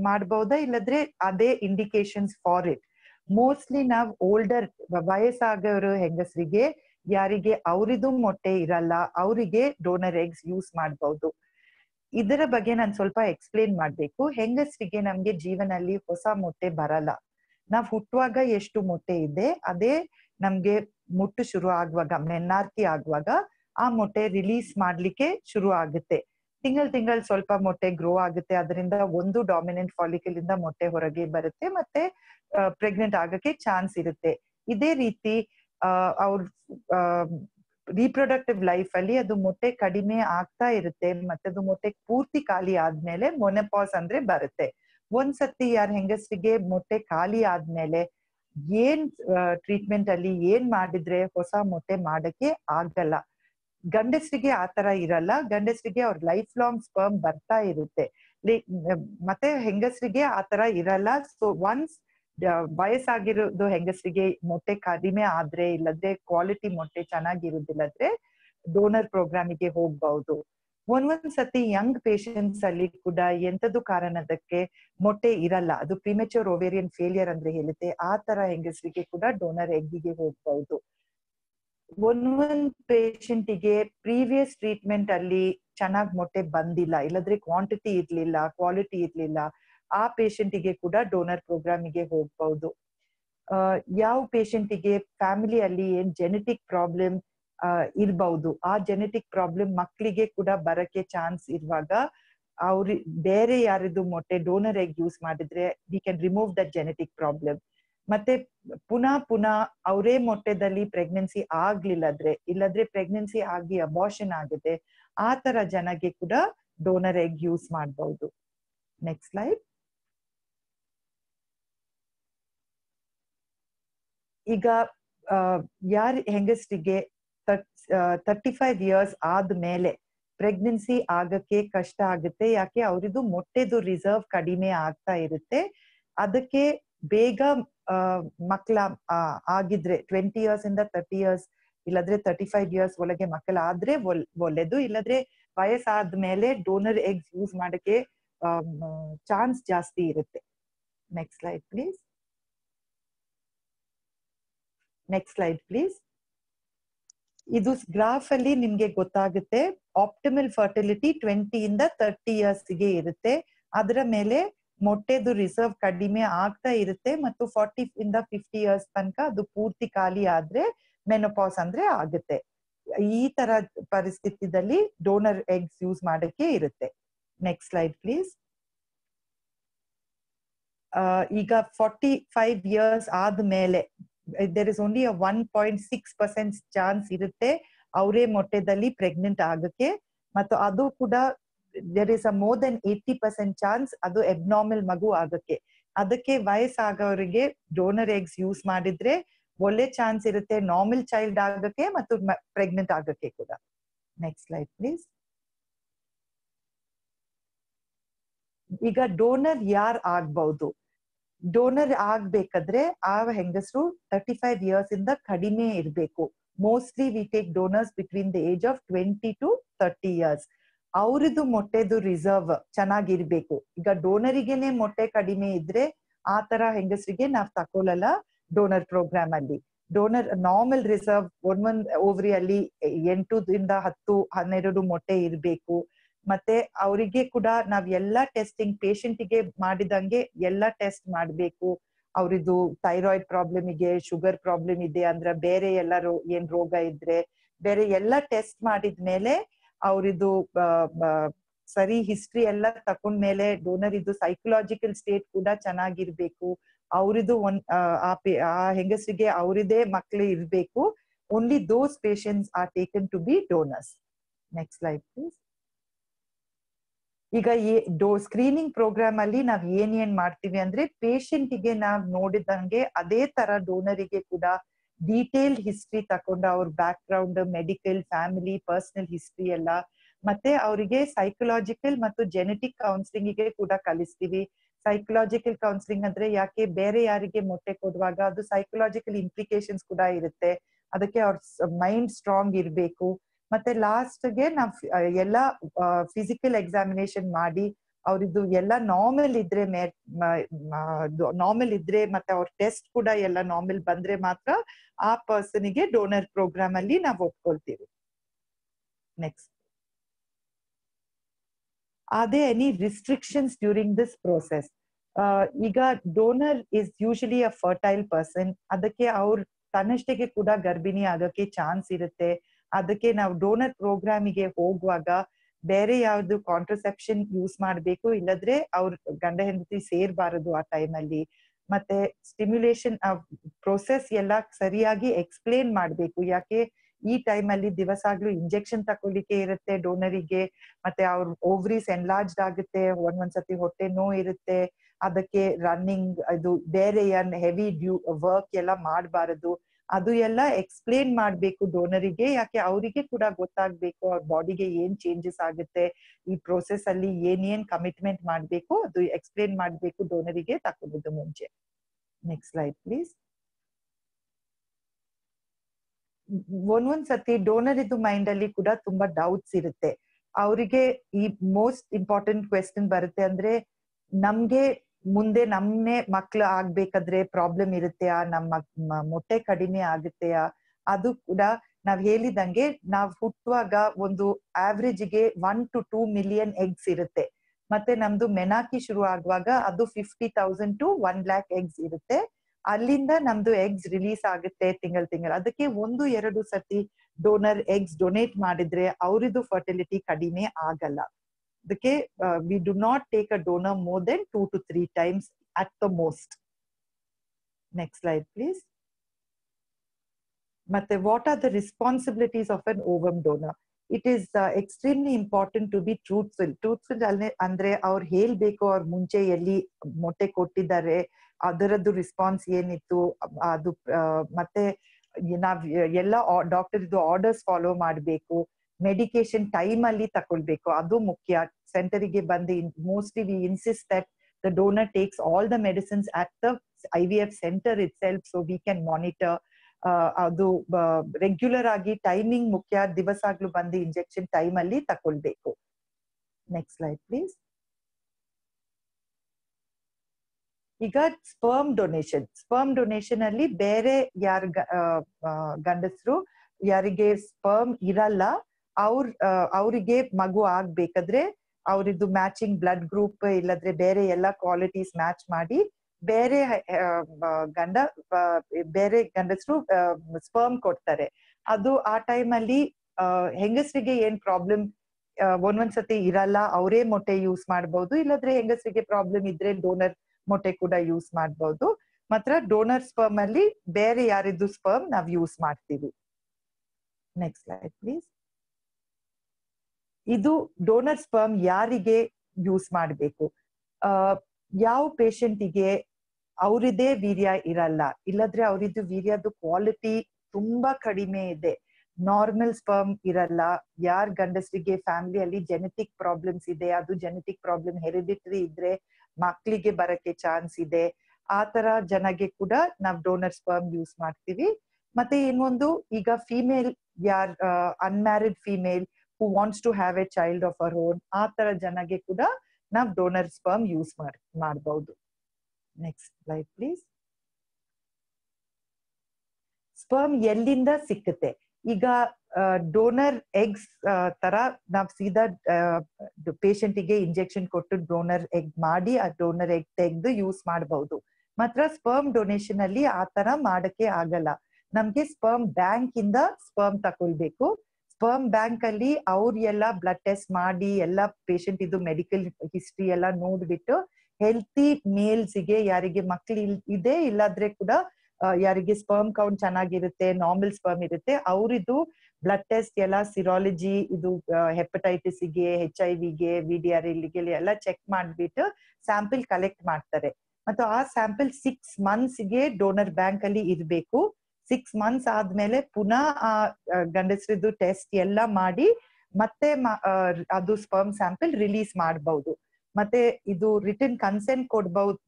ಮಾಡಬಹುದಾ ಇಲ್ಲದ್ರೆ ಅದೇ ಇಂಡಿಕೇಶನ್ಸ್ ಫಾರ್ ಇಟ್ ಮೋಸ್ಟ್ಲಿ ನಾವ್ ಓಲ್ಡರ್ ವಯಸ್ಸಾಗೋರು ಹೆಂಗಸರಿಗೆ ಯಾರಿಗೆ ಅವರಿದು ಮೊಟ್ಟೆ ಇರಲ್ಲ, ಅವರಿಗೆ ಡೋನರ್ ಎಗ್ಸ್ ಯೂಸ್ ಮಾಡಬಹುದು ಇದರ ಬಗ್ಗೆ ನಾನು ಸ್ವಲ್ಪ ಎಕ್ಸ್ಪ್ಲೇನ್ ಮಾಡ್ಬೇಕು. ಹೆಂಗಸರಿಗೆ ನಮ್ಗೆ ಜೀವನಲ್ಲಿ ಹೊಸ ಮೊಟ್ಟೆ ಬರಲ್ಲ. ನಾವ್ ಹುಟ್ಟುವಾಗ ಎಷ್ಟು ಮೊಟ್ಟೆ ಇದೆ, ಅದೇ ನಮ್ಗೆ ಮುಟ್ಟು ಶುರು ಆಗುವಾಗ, ಮೆನ್ನಾರ್ತಿ ಆಗುವಾಗ ಆ ಮೊಟ್ಟೆ ರಿಲೀಸ್ ಮಾಡ್ಲಿಕ್ಕೆ ಶುರು ಆಗುತ್ತೆ. ತಿಂಗಳು ತಿಂಗಳು ಸ್ವಲ್ಪ ಮೊಟ್ಟೆ ಗ್ರೋ ಆಗುತ್ತೆ. ಅದರಿಂದ ಒಂದು ಡಾಮಿನೆಂಟ್ ಫಾಲಿಕಲ್ ಇಂದ ಮೊಟ್ಟೆ ಹೊರಗೆ ಬರುತ್ತೆ ಮತ್ತೆ ಪ್ರೆಗ್ನೆಂಟ್ ಆಗಕ್ಕೆ ಚಾನ್ಸ್ ಇರುತ್ತೆ. ಇದೇ ರೀತಿ ಅವ್ರ ರೀಪ್ರೊಡಕ್ಟಿವ್ ಲೈಫ್ ಅಲ್ಲಿ ಅದು ಮೊಟ್ಟೆ ಕಡಿಮೆ ಆಗ್ತಾ ಇರುತ್ತೆ. ಮತ್ತೆ ಅದು ಮೊಟ್ಟೆ ಪೂರ್ತಿ ಖಾಲಿ ಆದ್ಮೇಲೆ ಮೊನೆಪಾಸ್ ಅಂದ್ರೆ ಬರುತ್ತೆ. ಒಂದ್ಸತಿ ಯಾರ ಹೆಂಗಸರಿಗೆ ಮೊಟ್ಟೆ ಖಾಲಿ ಆದ್ಮೇಲೆ ಏನ್ ಟ್ರೀಟ್ಮೆಂಟ್ ಅಲ್ಲಿ ಏನ್ ಮಾಡಿದ್ರೆ ಹೊಸ ಮೊಟ್ಟೆ ಮಾಡಕ್ಕೆ ಆಗಲ್ಲ. ಗಂಡಸರಿಗೆ ಆ ತರ ಇರಲ್ಲ. ಗಂಡಸರಿಗೆ ಅವ್ರ ಲೈಫ್ ಲಾಂಗ್ ಸ್ಪರ್ಮ್ ಬರ್ತಾ ಇರುತ್ತೆ. ಮತ್ತೆ ಹೆಂಗಸರಿಗೆ ಆ ತರ ಇರಲ್ಲ. ಸೊ ಒನ್ಸ್ ವಯಸ್ಸಾಗಿರೋದು ಹೆಂಗಸರಿಗೆ ಮೊಟ್ಟೆ ಕಡಿಮೆ ಆದ್ರೆ, ಇಲ್ಲದ್ರೆ ಕ್ವಾಲಿಟಿ ಮೊಟ್ಟೆ ಚೆನ್ನಾಗಿರೋದಿಲ್ಲದ್ರೆ ಡೋನರ್ ಪ್ರೋಗ್ರಾಮಿಗೆ ಹೋಗ್ಬಹುದು ಒಂದೊಂದ್ ಸತಿ ಯಂಗ್ ಪೇಷಂಟ್ಸ್ ಅಲ್ಲಿ ಕೂಡ ಎಂತದು ಕಾರಣದಕ್ಕೆ ಮೊಟ್ಟೆ ಇರಲ್ಲ. ಅದು ಪ್ರಿಮೆಚೂರ್ ಓವೇರಿಯನ್ ಫೇಲಿಯರ್ ಅಂದ್ರೆ ಹೇಳುತ್ತೆ. ಆ ತರ ಹೆಂಗಸರಿಗೆ ಕೂಡ ಡೋನರ್ ಎಗ್ಗಿಗೆ ಹೋಗ್ಬಹುದು ಒಂದೊಂದ್ ಪೇಷಂಟಿಗೆ ಪ್ರೀವಿಯಸ್ ಟ್ರೀಟ್ಮೆಂಟ್ ಅಲ್ಲಿ ಚೆನ್ನಾಗ್ ಮೊಟ್ಟೆ ಬಂದಿಲ್ಲ, ಇಲ್ಲದ್ರೆ ಕ್ವಾಂಟಿಟಿ ಇರ್ಲಿಲ್ಲ ಕ್ವಾಲಿಟಿ ಇರ್ಲಿಲ್ಲ, ಆ ಪೇಷಂಟಿಗೆ ಕೂಡ ಡೋನರ್ ಪ್ರೋಗ್ರಾಮಿಗೆ ಹೋಗ್ಬಹುದು. ಯಾವ ಪೇಷಂಟಿಗೆ ಫ್ಯಾಮಿಲಿಯಲ್ಲಿ ಏನ್ ಜೆನೆಟಿಕ್ ಪ್ರಾಬ್ಲಮ್ ಇರ್ಬಹುದು, ಆ ಜೆನೆಟಿಕ್ ಪ್ರಾಬ್ಲಮ್ ಮಕ್ಕಳಿಗೆ ಕೂಡ ಬರಕ್ಕೆ ಚಾನ್ಸ್ ಇರುವಾಗ ಅವ್ರ ಬೇರೆ ಯಾರದು ಮೊಟ್ಟೆ ಡೋನರ್ ಆಗಿ ಯೂಸ್ ಮಾಡಿದ್ರೆ we can remove that genetic problem ಮತ್ತೆ ಪುನಃ ಪುನಃ ಅವರೇ ಮೊಟ್ಟೆದಲ್ಲಿ ಪ್ರೆಗ್ನೆನ್ಸಿ ಆಗ್ಲಿಲ್ಲದ್ರೆ, ಇಲ್ಲದ್ರೆ ಪ್ರೆಗ್ನೆನ್ಸಿ ಆಗಿ ಅಬಾರ್ಷನ್ ಆಗುತ್ತೆ, ಆ ತರ ಜನಗೆ ಕೂಡ ಡೋನರ್ ಎಗ್ ಯೂಸ್ ಮಾಡಬಹುದು ನೆಕ್ಸ್ಟ್ ಸ್ಲೈಡ್ ಈಗ ಯಾರ ಹೆಂಗಸ್ಟಿಗೆ ತರ್ಟಿ ಫೈವ್ ಇಯರ್ಸ್ ಆದ್ಮೇಲೆ ಪ್ರೆಗ್ನೆನ್ಸಿ ಆಗಕ್ಕೆ ಕಷ್ಟ ಆಗುತ್ತೆ, ಯಾಕೆ ಅವರಿದು ಮೊಟ್ಟೆದು ರಿಸರ್ವ್ ಕಡಿಮೆ ಆಗ್ತಾ ಇರುತ್ತೆ, ಅದಕ್ಕೆ ಬೇಗ ಮಕ್ಕಳ ಆಗಿದ್ರೆ ಟ್ವೆಂಟಿ ಇಯರ್ಸ್ ಇಂದ ತರ್ಟಿ ಇಯರ್ಸ್ ಇಲ್ಲದ್ರೆ ತರ್ಟಿ ಫೈವ್ ಇಯರ್ಸ್ ಒಳಗೆ ಮಕ್ಕಳಾದ್ರೆ ಒಳ್ಳೇದು, ಇಲ್ಲದ್ರೆ ವಯಸ್ಸಾದ ಮೇಲೆ ಡೋನರ್ ಎಗ್ಸ್ ಯೂಸ್ ಮಾಡಕ್ಕೆ ಚಾನ್ಸ್ ಜಾಸ್ತಿ ಇರುತ್ತೆ. Next slide please next slide please ಇದು ಗ್ರಾಫ್ ಅಲ್ಲಿ ನಿಮ್ಗೆ ಗೊತ್ತಾಗುತ್ತೆ ಆಪ್ಟಿಮಲ್ ಫರ್ಟಿಲಿಟಿ ಟ್ವೆಂಟಿ ಇಂದ ತರ್ಟಿ ಇಯರ್ಸ್ಗೆ ಇರುತ್ತೆ. ಅದರ ಮೇಲೆ ಮೊಟ್ಟೆದು ರಿಸರ್ವ್ ಕಡಿಮೆ ಆಗ್ತಾ ಇರುತ್ತೆ ಮತ್ತು ಫಾರ್ಟಿ ಇಂದ ಫಿಫ್ಟಿ ಇಯರ್ಸ್ ತನಕ ಅದು ಪೂರ್ತಿ ಖಾಲಿ ಆದ್ರೆ ಮೆನೋಪಾಸ್ ಅಂದ್ರೆ ಆಗುತ್ತೆ. ಈ ತರ ಪರಿಸ್ಥಿತಿದಲ್ಲಿ ಡೋನರ್ ಎಗ್ಸ್ ಯೂಸ್ ಮಾಡಕ್ಕೆ ಇರುತ್ತೆ. ನೆಕ್ಸ್ಟ್ ಸ್ಲೈಡ್ ಪ್ಲೀಸ್ ಈಗ ಫಾರ್ಟಿ ಫೈವ್ ಇಯರ್ಸ್ ಆದ್ಮೇಲೆ there is only one point six percent chance ಇರುತ್ತೆ ಅವರೇ ಮೊಟ್ಟೆದಲ್ಲಿ ಪ್ರೆಗ್ನೆಂಟ್ ಆಗಕ್ಕೆ. ಮತ್ತು ಅದು ಕೂಡ there is a more then eighty percent chance ಅದು ಎಬ್ನಾರ್ಮಲ್ ಮಗು ಆಗಕ್ಕೆ. ಅದಕ್ಕೆ ವಯಸ್ಸಾಗವರಿಗೆ ಡೋನರ್ ಎಗ್ಸ್ ಯೂಸ್ ಮಾಡಿದ್ರೆ ಒಳ್ಳೆ ಚಾನ್ಸ್ ಇರುತ್ತೆ ನಾರ್ಮಲ್ ಚೈಲ್ಡ್ ಆಗಕ್ಕೆ ಮತ್ತು ಪ್ರೆಗ್ನೆಂಟ್ ಆಗಕ್ಕೆ ಕೂಡ. ನೆಕ್ಸ್ಟ್ ಸ್ಲೈಡ್ ಪ್ಲೀಸ್ ಈಗ ಡೋನರ್ ಯಾರ್ ಆಗ್ಬಹುದು ಡೋನರ್ ಆಗ್ಬೇಕಾದ್ರೆ ಆ ಹೆಂಗಸರು ತರ್ಟಿ ಫೈವ್ ಇಯರ್ಸ್ ಇಂದ ಕಡಿಮೆ ಇರಬೇಕು. Mostly we take donors between the age of twenty to thirty years ಅವ್ರದ್ದು ಮೊಟ್ಟೆದು ರಿಸರ್ವ್ ಚೆನ್ನಾಗಿರ್ಬೇಕು. ಈಗ ಡೋನರಿಗೆನೆ ಮೊಟ್ಟೆ ಕಡಿಮೆ ಇದ್ರೆ ಆ ತರ ಹೆಂಗಸರಿಗೆ ನಾವ್ ತಕೊಳ್ಳಲ್ಲ ಡೋನರ್ ಪ್ರೋಗ್ರಾಮ್ ಅಲ್ಲಿ. ಡೋನರ್ ನಾರ್ಮಲ್ ರಿಸರ್ವ್ ಒಂದೊಂದ್ ಓವರಿ ಅಲ್ಲಿ ಎಂಟುದಿಂದ ಹತ್ತು, ಹನ್ನೆರಡು ಮೊಟ್ಟೆ ಇರ್ಬೇಕು. ಮತ್ತೆ ಅವರಿಗೆ ಕೂಡ ನಾವ್ ಎಲ್ಲಾ ಟೆಸ್ಟಿಂಗ್ ಪೇಷಂಟಿಗೆ ಮಾಡಿದಂಗೆ ಎಲ್ಲಾ ಟೆಸ್ಟ್ ಮಾಡ್ಬೇಕು. ಅವ್ರಿದು ಥೈರಾಯ್ಡ್ ಪ್ರಾಬ್ಲಮ್ ಇದೆ ಶುಗರ್ ಪ್ರಾಬ್ಲಮ್ ಇದೆ ಅಂದ್ರೆ ಬೇರೆ ಎಲ್ಲ ರೋ- ಏನ್ ರೋಗ ಇದ್ರೆ, ಬೇರೆ ಎಲ್ಲಾ ಟೆಸ್ಟ್ ಮಾಡಿದ್ಮೇಲೆ ಅವ್ರಿದು ಸರಿ ಹಿಸ್ಟ್ರಿ ಎಲ್ಲ ತಕೊಂಡ್ಮೇಲೆ ಡೋನರ್ ಇದು ಸೈಕಲಾಜಿಕಲ್ ಸ್ಟೇಟ್ ಕೂಡ ಚೆನ್ನಾಗಿರ್ಬೇಕು. ಅವ್ರದ್ದು ಒನ್ ಆ, ಆ ಹೆಂಗಸರಿಗೆ ಅವರಿದೇ ಮಕ್ಳು ಇರಬೇಕು. Only those patients are taken to be donors next slide please ಈಗ ಡೋ ಸ್ಕ್ರೀನಿಂಗ್ ಪ್ರೋಗ್ರಾಮ್ ಅಲ್ಲಿ ನಾವ್ ಏನ್ ಏನ್ ಮಾಡ್ತೀವಿ ಅಂದ್ರೆ ಪೇಷಂಟ್ಗೆ ಗೆ ನಾವ್ ನೋಡಿದಂಗೆ ಅದೇ ತರ ಡೋನರಿಗೆ ಕೂಡ ಡೀಟೇಲ್ಡ್ ಹಿಸ್ಟ್ರಿ ತಕೊಂಡು ಅವ್ರ background medical family personal history ಎಲ್ಲ. ಮತ್ತೆ ಅವರಿಗೆ ಸೈಕಲಾಜಿಕಲ್ ಮತ್ತು ಜೆನೆಟಿಕ್ ಕೌನ್ಸಿಲಿಂಗ್ಗೆ ಕೂಡ ಕಲಿಸ್ತೀವಿ. ಸೈಕಲಾಜಿಕಲ್ ಕೌನ್ಸಿಲಿಂಗ್ ಅಂದ್ರೆ ಯಾಕೆ ಬೇರೆ ಯಾರಿಗೆ ಮೊಟ್ಟೆ ಕೊಡುವಾಗ ಅದು ಸೈಕಲಾಜಿಕಲ್ ಇಂಪ್ಲಿಕೇಶನ್ಸ್ ಕೂಡ ಇರುತ್ತೆ. ಅದಕ್ಕೆ ಅವ್ರ ಮೈಂಡ್ ಸ್ಟ್ರಾಂಗ್ ಇರಬೇಕು. ಮತ್ತೆ ಲಾಸ್ಟ್ಗೆ ನಾವ್ ಎಲ್ಲ ಫಿಸಿಕಲ್ ಎಕ್ಸಾಮಿನೇಷನ್ ಮಾಡಿ ಅವ್ರಿದ್ದು ಎಲ್ಲ ನಾರ್ಮಲ್ ಇದ್ರೆ ಮೇ ನಾರ್ಮಲ್ ಇದ್ರೆ ಮತ್ತೆ ಅವ್ರ ಟೆಸ್ಟ್ ಕೂಡ ಎಲ್ಲ ನಾರ್ಮಲ್ ಬಂದ್ರೆ ಮಾತ್ರ ಆ ಪರ್ಸನ್ಗೆ ಡೋನರ್ ಪ್ರೋಗ್ರಾಮ್ ಅಲ್ಲಿ ನಾವು ಒಪ್ಕೊಳ್ತೀವಿ. ನೆಕ್ಸ್ಟ್ ಅದೇ any restrictions during this process ಈಗ donor is usually a fertile person ಅದಕ್ಕೆ ಅವ್ರ ತನ್ನಷ್ಟಕ್ಕೆ ಕೂಡ ಗರ್ಭಿಣಿ ಆಗೋಕೆ ಚಾನ್ಸ್ ಇರುತ್ತೆ. ಅದಕ್ಕೆ ನಾವು ಡೋನರ್ ಪ್ರೋಗ್ರಾಮಿಗೆ ಹೋಗುವಾಗ ಬೇರೆ ಯಾವ್ದು ಕಾಂಟ್ರಸೆಪ್ಷನ್ ಯೂಸ್ ಮಾಡ್ಬೇಕು, ಇಲ್ಲದ್ರೆ ಅವ್ರ ಗಂಡ ಹೆಂಡತಿ ಸೇರ್ಬಾರದು ಆ ಟೈಮಲ್ಲಿ ಮತ್ತೆ ಸ್ಟಿಮ್ಯುಲೇಷನ್ ಪ್ರೊಸೆಸ್ ಎಲ್ಲ ಸರಿಯಾಗಿ ಎಕ್ಸ್ಪ್ಲೇನ್ ಮಾಡ್ಬೇಕು. ಯಾಕೆ ಈ ಟೈಮ್ ಅಲ್ಲಿ ದಿವಸಾಗ್ಲೂ ಇಂಜೆಕ್ಷನ್ ತಕೊಳ್ಳಿಕ್ಕೆ ಇರುತ್ತೆ ಡೋನರಿಗೆ ಮತ್ತೆ ಅವ್ರ ಓವ್ರೀಸ್ ಎನ್ಲಾರ್ಜ್ಡ್ ಆಗುತ್ತೆ ಒಂದೊಂದ್ಸತಿ ಹೊಟ್ಟೆ ನೋ ಇರುತ್ತೆ, ಅದಕ್ಕೆ ರನ್ನಿಂಗ್ ಇದು ಬೇರೆ ಹೆವಿ ಡ್ಯೂ ವರ್ಕ್ ಎಲ್ಲ ಮಾಡಬಾರದು. ಅದು ಎಲ್ಲ ಎಕ್ಸ್ಪ್ಲೇನ್ ಮಾಡ್ಬೇಕು ಡೋನರಿಗೆ ಯಾಕೆ ಅವರಿಗೆ ಕೂಡ ಗೊತ್ತಾಗ್ಬೇಕು, ಅವ್ರ ಬಾಡಿಗೆ ಏನ್ ಚೇಂಜಸ್ ಆಗುತ್ತೆ, ಈ ಪ್ರೋಸೆಸ್ ಅಲ್ಲಿ ಏನೇನ್ ಏನ್ ಕಮಿಟ್ಮೆಂಟ್ ಮಾಡ್ಬೇಕು, ಅದು ಎಕ್ಸ್ಪ್ಲೇನ್ ಮಾಡ್ಬೇಕು ಡೋನರಿಗೆ ತಕೊಳ್ಳೋದು ಮುಂಚೆ. ನೆಕ್ಸ್ಟ್ ಸ್ಲೈಡ್ ಪ್ಲೀಸ್ ಒಂದೊಂದ್ ಸತಿ ಡೋನರ್ ಇದು ಮೈಂಡ್ ಅಲ್ಲಿ ಕೂಡ ತುಂಬಾ ಡೌಟ್ಸ್ ಇರುತ್ತೆ. ಅವರಿಗೆ ಈ ಮೋಸ್ಟ್ ಇಂಪಾರ್ಟೆಂಟ್ ಕ್ವೆಶನ್ ಬರುತ್ತೆ ಅಂದ್ರೆ, ನಮ್ಗೆ ಮುಂದೆ ನಮ್ಮೇ ಮಕ್ಳು ಆಗ್ಬೇಕಾದ್ರೆ ಪ್ರಾಬ್ಲಮ್ ಇರುತ್ತೆಯಾ ನಮ್ಮ ಮೊಟ್ಟೆ ಕಡಿಮೆ ಆಗುತ್ತೆಯಾ ಅದು ಕೂಡ ನಾವ್ ಹೇಳಿದಂಗೆ ನಾವ್ ಹುಟ್ಟುವಾಗ ಒಂದು ಆವ್ರೇಜ್ಗೆ one to two million eggs ಇರುತ್ತೆ. ಮತ್ತೆ ನಮ್ದು ಮೆನಾಕಿ ಶುರು ಆಗುವಾಗ ಅದು fifty thousand to one lakh eggs ಇರುತ್ತೆ. ಅಲ್ಲಿಂದ ನಮ್ದು ಎಗ್ಸ್ ರಿಲೀಸ್ ಆಗುತ್ತೆ ತಿಂಗಳ ತಿಂಗಳ. ಅದಕ್ಕೆ ಒಂದು, ಎರಡು ಸತಿ ಡೋನರ್ ಎಗ್ಸ್ ಡೊನೇಟ್ ಮಾಡಿದ್ರೆ ಅವರಿದು ಫರ್ಟಿಲಿಟಿ ಕಡಿಮೆ ಆಗಲ್ಲ. ಅದಕ್ಕೆ we do not take a donor more than two to three times at the most next slide please ಮತ್ತೆ what are the responsibilities of an ovum donor it is extremely important to be truthful truthful ಅಲ್ಲಿ, ಅಂದ್ರೆ ಅವ್ರು ಹೇಳ್ಬೇಕು, ಅವ್ರ ಮುಂಚೆ ಎಲ್ಲಿ ಮೊಟ್ಟೆ ಕೊಟ್ಟಿದ್ದಾರೆ, ಅದರದ್ದು ರೆಸ್ಪಾನ್ಸ್ ಏನಿತ್ತು, ಅದು ಮತ್ತೆ, ನಾವ್, ಎಲ್ಲ ಡಾಕ್ಟರ್ ಇದು ಆರ್ಡರ್ಸ್ ಫಾಲೋ ಮಾಡ್ಬೇಕು ಮೆಡಿಕೇಶನ್ ಟೈಮ್ ಅಲ್ಲಿ ತಕೊಳ್ಬೇಕು. ಅದು ಮುಖ್ಯ. ಸೆಂಟರಿಗೆ ಬಂದು mostly we insist that the donor takes all the medicines at the I V F centre itself so we can monitor ಅದು ರೆಗ್ಯುಲರ್ ಆಗಿ ಟೈಮಿಂಗ್ ಮುಖ್ಯ. ದಿವಸಾಗ್ಲೂ ಬಂದು ಇಂಜೆಕ್ಷನ್ ಟೈಮ್ ಅಲ್ಲಿ ತಕೊಳ್ಬೇಕು. ನೆಕ್ಸ್ಟ್ ಸ್ಲೈಡ್ ಪ್ಲೀಸ್ ಈಗ ಸ್ಪರ್ಮ್ ಡೊನೇಷನ್ ಸ್ಪರ್ಮ್ ಡೊನೇಷನ್ ಅಲ್ಲಿ ಬೇರೆ ಯಾರ ಗಂಡಸರು, ಯಾರಿಗೆ ಸ್ಪರ್ಮ್ ಇರಲ್ಲ ಅವ್ರ ಅವರಿಗೆ ಮಗು ಆಗ್ಬೇಕಾದ್ರೆ ಅವರಿದ್ದು ಮ್ಯಾಚಿಂಗ್ ಬ್ಲಡ್ ಗ್ರೂಪ್ ಇಲ್ಲದ್ರೆ ಬೇರೆ ಎಲ್ಲ ಕ್ವಾಲಿಟೀಸ್ ಮ್ಯಾಚ್ ಮಾಡಿ ಬೇರೆ ಗಂಡ ಬೇರೆ ಗಂಡಸರು ಸ್ಪರ್ಮ್ ಕೊಡ್ತಾರೆ. ಅದು ಆ ಟೈಮ್ ಅಲ್ಲಿ ಆ, ಹೆಂಗಸರಿಗೆ ಏನ್ ಪ್ರಾಬ್ಲಮ್ ಒಂದೊಂದ್ಸತಿ ಇರಲ್ಲ ಅವರೇ ಮೊಟ್ಟೆ ಯೂಸ್ ಮಾಡ್ಬೋದು ಇಲ್ಲದ್ರೆ ಹೆಂಗಸರಿಗೆ ಪ್ರಾಬ್ಲಮ್ ಇದ್ರೆ ಡೋನರ್ ಮೊಟ್ಟೆ ಕೂಡ ಯೂಸ್ ಮಾಡ್ಬೋದು. ಮಾತ್ರ ಡೋನರ್ ಸ್ಪರ್ಮ್ ಅಲ್ಲಿ ಬೇರೆ ಯಾರಿದ್ದು ಸ್ಪರ್ಮ್ ನಾವ್ ಯೂಸ್ ಮಾಡ್ತೀವಿ. ನೆಕ್ಸ್ಟ್ ಸ್ಲೈಡ್ ಪ್ಲೀಸ್ ಇದು ಡೋನರ್ ಸ್ಪರ್ಮ್ ಯಾರಿಗೆ ಯೂಸ್ ಮಾಡಬೇಕು? ಯಾವ ಪೇಷಂಟಿಗೆ ಅವರಿದೇ ವೀರ್ಯ ಇರಲ್ಲ, ಇಲ್ಲದ್ರೆ ಅವರಿದ್ದು ವೀರ್ಯದ ಕ್ವಾಲಿಟಿ ತುಂಬಾ ಕಡಿಮೆ ಇದೆ. ನಾರ್ಮಲ್ ಸ್ಪರ್ಮ್ ಇರಲ್ಲ, ಯಾರ್ ಗಂಡಸರಿಗೆ ಫ್ಯಾಮಿಲಿಯಲ್ಲಿ ಜೆನೆಟಿಕ್ ಪ್ರಾಬ್ಲಮ್ಸ್ ಇದೆ, ಅದು ಜೆನೆಟಿಕ್ ಪ್ರಾಬ್ಲಮ್ ಹೆರಿಡಿಟರಿ ಇದ್ರೆ ಮಕ್ಳಿಗೆ ಬರಕ್ಕೆ ಚಾನ್ಸ್ ಇದೆ. ಆ ತರ ಜನಗೆ ಕೂಡ ನಾವು ಡೋನರ್ ಸ್ಪರ್ಮ್ ಯೂಸ್ ಮಾಡ್ತೀವಿ. ಮತ್ತೆ ಇನ್ನೊಂದು, ಈಗ ಫಿಮೇಲ್ ಯಾರ್ unmarried female who wants to have a child of hour own ಆ ತರ ಜನಗೆ ಕೂಡ ನಾವ್ ಡೋನರ್ ಸ್ಪರ್ಮ್ ಯೂಸ್ ಮಾಡ್ ಮಾಡಬಹುದು ನೆಕ್ಸ್ಟ್ ಸ್ಲೈಡ್ ಪ್ಲೀಸ್ ಸ್ಪರ್ಮ್ ಎಲ್ಲಿಂದ ಸಿಕ್ಕುತ್ತೆ? ಈಗ ಡೋನರ್ ಎಗ್ಸ್ ತರ ನಾವ್ ಸೀದಾ ಪೇಷಂಟಿಗೆ ಇಂಜೆಕ್ಷನ್ ಕೊಟ್ಟು ಡೋನರ್ ಎಗ್ ಮಾಡಿ, ಆ ಡೋನರ್ ಎಗ್ ತೆಗೆದು ಯೂಸ್ ಮಾಡಬಹುದು ಮಾತ್ರ ಸ್ಪರ್ಮ್ ಡೊನೇಷನ್ ಅಲ್ಲಿ ಆ ತರ ಮಾಡಕ್ಕೆ ಆಗಲ್ಲ. ನಮ್ಗೆ ಸ್ಪರ್ಮ್ ಬ್ಯಾಂಕ್ ಇಂದ ಸ್ಪರ್ಮ್ ತಕೊಳ್ಬೇಕು. ಸ್ಪರ್ಮ್ ಬ್ಯಾಂಕ್ ಅಲ್ಲಿ ಅವ್ರ ಎಲ್ಲ ಬ್ಲಡ್ ಟೆಸ್ಟ್ ಮಾಡಿ ಎಲ್ಲ ಪೇಷಂಟ್ ಇದು ಮೆಡಿಕಲ್ ಹಿಸ್ಟ್ರಿ ಎಲ್ಲ ನೋಡ್ಬಿಟ್ಟು ಹೆಲ್ತಿ ಮೇಲ್ಸ್ಗೆ ಯಾರಿಗೆ ಮಕ್ಳು ಇದೆ ಇಲ್ಲಾದ್ರೆ ಕೂಡ ಯಾರಿಗೆ ಸ್ಪರ್ಮ್ ಕೌಂಟ್ ಚೆನ್ನಾಗಿರುತ್ತೆ ನಾರ್ಮಲ್ ಸ್ಪರ್ಮ್ ಇರುತ್ತೆ ಅವರಿದು ಬ್ಲಡ್ ಟೆಸ್ಟ್ ಎಲ್ಲ ಸಿರಾಲಜಿ ಇದು ಹೆಪಟೈಟಿಸ್ಗೆ ಹೆಚ್ ಐ ವಿಗೆ ವಿ ಡಿ ಆರ್ ಎಲ್ಲ ಚೆಕ್ ಮಾಡ್ಬಿಟ್ಟು ಸ್ಯಾಂಪಲ್ ಕಲೆಕ್ಟ್ ಮಾಡ್ತಾರೆ. ಮತ್ತು ಆ ಸ್ಯಾಂಪಲ್ ಸಿಕ್ಸ್ ಮಂತ್ಸ್ಗೆ ಡೋನರ್ ಬ್ಯಾಂಕ್ ಅಲ್ಲಿ ಇರ್ಬೇಕು. ಸಿಕ್ಸ್ ಮಂತ್ಸ್ ಆದ್ಮೇಲೆ ಪುನಃ ಆ ಗಂಡಸರಿದ್ದು ಟೆಸ್ಟ್ ಎಲ್ಲ ಮಾಡಿ ಮತ್ತೆ ಅದು ಸ್ಪರ್ಮ್ ಸ್ಯಾಂಪಲ್ ರಿಲೀಸ್ ಮಾಡಬಹುದು ಮತ್ತೆ ಇದು ರಿಟರ್ನ್ ಕನ್ಸೆಂಟ್ ಕೊಡ್ಬಹುದು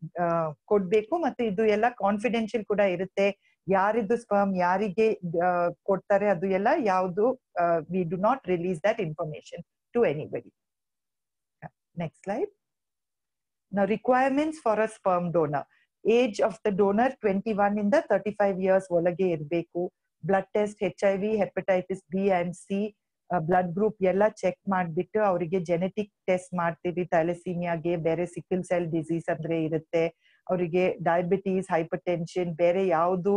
ಕೊಡ್ಬೇಕು ಮತ್ತೆ ಇದು ಎಲ್ಲ ಕಾನ್ಫಿಡೆನ್ಶಿಯಲ್ ಕೂಡ ಇರುತ್ತೆ. ಯಾರಿದ್ದು ಸ್ಪರ್ಮ್ ಯಾರಿಗೆ ಕೊಡ್ತಾರೆ ಅದು ಎಲ್ಲ ಯಾವುದು we do not release that information to anybody next slide ನಾವು requirements for a sperm donor age of the donor twenty one ಇಂದ ತರ್ಟಿ ಫೈವ್ ಇಯರ್ಸ್ ಒಳಗೆ ಇರಬೇಕು. Blood test H I V hepatitis B and C blood group ಎಲ್ಲ check ಮಾಡ್ಬಿಟ್ಟು ಅವರಿಗೆ genetic test ಮಾಡ್ತೀವಿ. ಥೈಲಸೀಮಿಯಾಗೆ ಬೇರೆ ಸಿಕ್ಕಿಲ್ cell disease ಅಂದ್ರೆ ಇರುತ್ತೆ. ಅವರಿಗೆ ಡಯಾಬಿಟೀಸ್ ಹೈಪರ್ ಟೆನ್ಷನ್ ಬೇರೆ ಯಾವುದು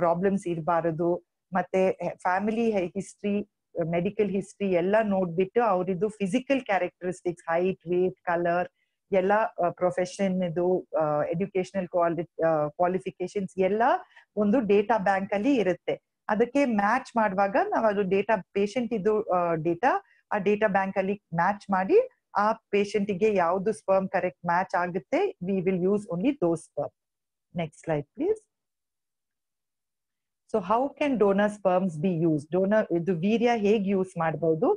ಪ್ರಾಬ್ಲಮ್ಸ್ ಇರಬಾರದು. ಮತ್ತೆ ಫ್ಯಾಮಿಲಿ ಹಿಸ್ಟ್ರಿ ಮೆಡಿಕಲ್ ಹಿಸ್ಟ್ರಿ ಎಲ್ಲ ನೋಡ್ಬಿಟ್ಟು ಅವರಿದು physical characteristics height weight colour ಎಲ್ಲ ಪ್ರೊಫೆಷನ್ ಇದು ಎಜುಕೇಶನಲ್ ಕ್ವಾಲಿ ಕ್ವಾಲಿಫಿಕೇಶನ್ಸ್ ಎಲ್ಲ ಒಂದು ಡೇಟಾ ಬ್ಯಾಂಕ್ ಅಲ್ಲಿ ಇರುತ್ತೆ. ಅದಕ್ಕೆ ಮ್ಯಾಚ್ ಮಾಡುವಾಗ ನಾವು ಅದು ಡೇಟಾ ಪೇಷಂಟ್ ಇದು ಡೇಟಾ ಆ ಡೇಟಾ ಬ್ಯಾಂಕ್ ಅಲ್ಲಿ ಮ್ಯಾಚ್ ಮಾಡಿ ಆ ಪೇಷಂಟಿಗೆ ಯಾವ್ದು ಸ್ಪರ್ಮ್ ಕರೆಕ್ಟ್ ಮ್ಯಾಚ್ ಆಗುತ್ತೆ we will use only those sperm next slide please so how can donor sperms be use donor ಇದು ವೀರ್ಯ ಹೇಗ್ ಯೂಸ್ ಮಾಡಬಹುದು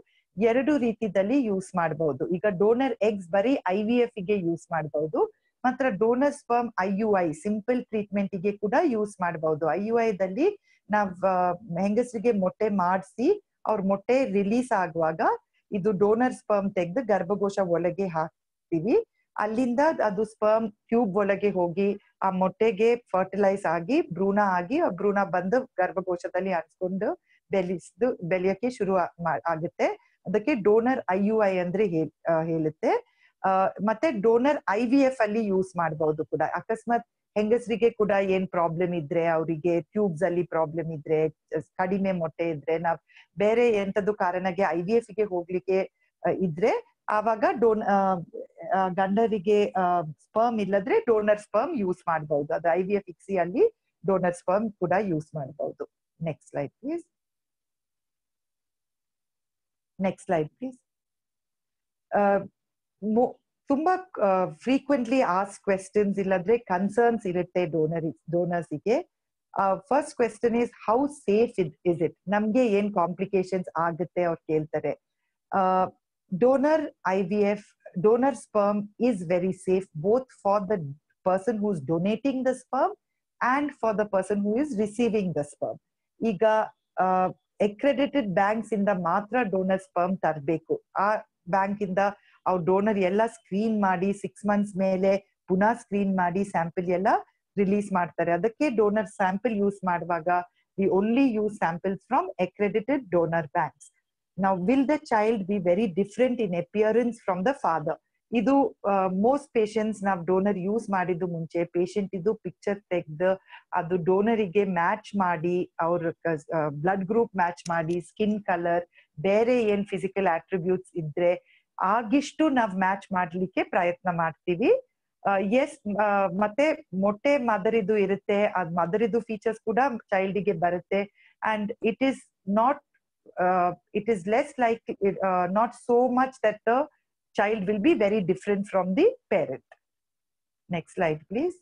ಎರಡು ರೀತಿಯಲ್ಲಿ ಯೂಸ್ ಮಾಡಬಹುದು ಈಗ ಡೋನರ್ ಎಗ್ಸ್ ಬರೀ ಐ ವಿ ಎಫ್ಗೆ ಯೂಸ್ ಮಾಡಬಹುದು ಮಾತ್ರ donor sperm I U I simple ಟ್ರೀಟ್ಮೆಂಟ್ಗೆ ಕೂಡ ಯೂಸ್ ಮಾಡಬಹುದು ಐ ಯು ಐ ದಲ್ಲಿ ನಾವ್ ಹೆಂಗಸರಿಗೆ ಮೊಟ್ಟೆ ಮಾಡಿಸಿ ಅವ್ರ ಮೊಟ್ಟೆ ರಿಲೀಸ್ ಆಗುವಾಗ ಇದು ಡೋನರ್ ಸ್ಪರ್ಮ್ ತೆಗೆದು ಗರ್ಭಕೋಶ ಒಳಗೆ ಹಾಕ್ತೀವಿ. ಅಲ್ಲಿಂದ ಅದು ಸ್ಪರ್ಮ್ ಟ್ಯೂಬ್ ಒಳಗೆ ಹೋಗಿ ಆ ಮೊಟ್ಟೆಗೆ ಫರ್ಟಿಲೈಸ್ ಆಗಿ, ಭ್ರೂಣ ಆಗಿ, ಆ ಭ್ರೂಣ ಬಂದು ಗರ್ಭಕೋಶದಲ್ಲಿ ಅನ್ಸ್ಕೊಂಡು ಬೆಳೆಸ್ದು ಬೆಳೆಯಕ್ಕೆ ಶುರು ಆಗುತ್ತೆ. ಅದಕ್ಕೆ ಡೋನರ್ ಐ ಯು ಐ ಅಂದ್ರೆ ಹೇಳುತ್ತೆ. ಮತ್ತೆ ಡೋನರ್ ಐ ವಿ ಎಫ್ ಅಲ್ಲಿ ಯೂಸ್ ಮಾಡಬಹುದು ಕೂಡ. ಅಕಸ್ಮಾತ್ ಹೆಂಗಸರಿಗೆ ಕೂಡ ಏನ್ ಪ್ರಾಬ್ಲಮ್ ಇದ್ರೆ, ಅವರಿಗೆ ಟ್ಯೂಬ್ಸ್ ಅಲ್ಲಿ ಪ್ರಾಬ್ಲಮ್ ಇದ್ರೆ ಕಡಿಮೆ ಮೊಟ್ಟೆ ಇದ್ರೆ, ನಾವ್ ಬೇರೆ ಎಂತದ್ದು ಕಾರಣಕ್ಕೆ ಐ ವಿ ಎಫ್ಗೆ ಹೋಗ್ಲಿಕ್ಕೆ ಇದ್ರೆ ಆವಾಗ ಡೋನ್ ಗಂಡರಿಗೆ ಸ್ಪರ್ಮ್ ಇಲ್ಲದ್ರೆ ಡೋನರ್ ಸ್ಪರ್ಮ್ ಯೂಸ್ ಮಾಡಬಹುದು ಅದು ಐ ವಿ ಎಫ್ ಇಕ್ಸಿ ಅಲ್ಲಿ ಡೋನರ್ ಸ್ಪರ್ಮ್ ಕೂಡ ಯೂಸ್ ಮಾಡಬಹುದು next slide please next slide please ತುಂಬಾ ಫ್ರೀಕ್ವೆಂಟ್ಲಿ ಆಸ್ ಕ್ವೆಶನ್ಸ್ ಇಲ್ಲದ್ರೆ ಕನ್ಸರ್ನ್ಸ್ ಇರುತ್ತೆ donor ಡೋನರ್ಸ್ಗೆ first question is how safe is it it ನಮ್ಗೆ ಏನ್ ಕಾಂಪ್ಲಿಕೇಶನ್ಸ್ ಆಗುತ್ತೆ ಅವ್ರು ಕೇಳ್ತಾರೆ donor I V F donor sperm is very safe both for the person who is donating the sperm and for the person who is receiving the sperm ಈಗ accredited banks ಇಂದ ಮಾತ್ರ donor sperm ತರಬೇಕು. ಆ bank ಇಂದ ಅವ್ರ donor ಎಲ್ಲ screen ಮಾಡಿ six months ಮೇಲೆ ಪುನಃ ಸ್ಕ್ರೀನ್ ಮಾಡಿ ಸ್ಯಾಂಪಲ್ ಎಲ್ಲ ರಿಲೀಸ್ ಮಾಡ್ತಾರೆ. ಅದಕ್ಕೆ ಡೋನರ್ ಸ್ಯಾಂಪಲ್ ಯೂಸ್ ಮಾಡುವಾಗ we only use samples from accredited donor banks ನಾವು will the child be very different in appearance from the father ಇದು ಮೋಸ್ಟ್ ಪೇಷಂಟ್ಸ್ ನಾವು ಡೋನರ್ ಯೂಸ್ ಮಾಡಿದ್ದು ಮುಂಚೆ ಪೇಷಂಟ್ ಇದು ಪಿಕ್ಚರ್ ತೆಗ್ದು ಅದು ಡೋನರಿಗೆ ಮ್ಯಾಚ್ ಮಾಡಿ, ಅವ್ರ ಬ್ಲಡ್ ಗ್ರೂಪ್ ಮ್ಯಾಚ್ ಮಾಡಿ ಸ್ಕಿನ್ ಕಲರ್ ಬೇರೆ ಏನ್ ಫಿಸಿಕಲ್ ಆಟ್ರಿಬ್ಯೂಟ್ಸ್ ಇದ್ರೆ, ಆಗಿಷ್ಟು ನಾವು ಮ್ಯಾಚ್ ಮಾಡ್ಲಿಕ್ಕೆ ಪ್ರಯತ್ನ ಮಾಡ್ತೀವಿ. ಎಸ್ ಮತ್ತೆ ಮೊಟ್ಟೆ ಮದರಿದು ಇರುತ್ತೆ, ಅದ್ ಮದರಿದು ಫೀಚರ್ಸ್ ಕೂಡ ಚೈಲ್ಡ್ಗೆ ಬರುತ್ತೆ. And it is not it is less like not much that the child will be very different from the parent. Next slide, please.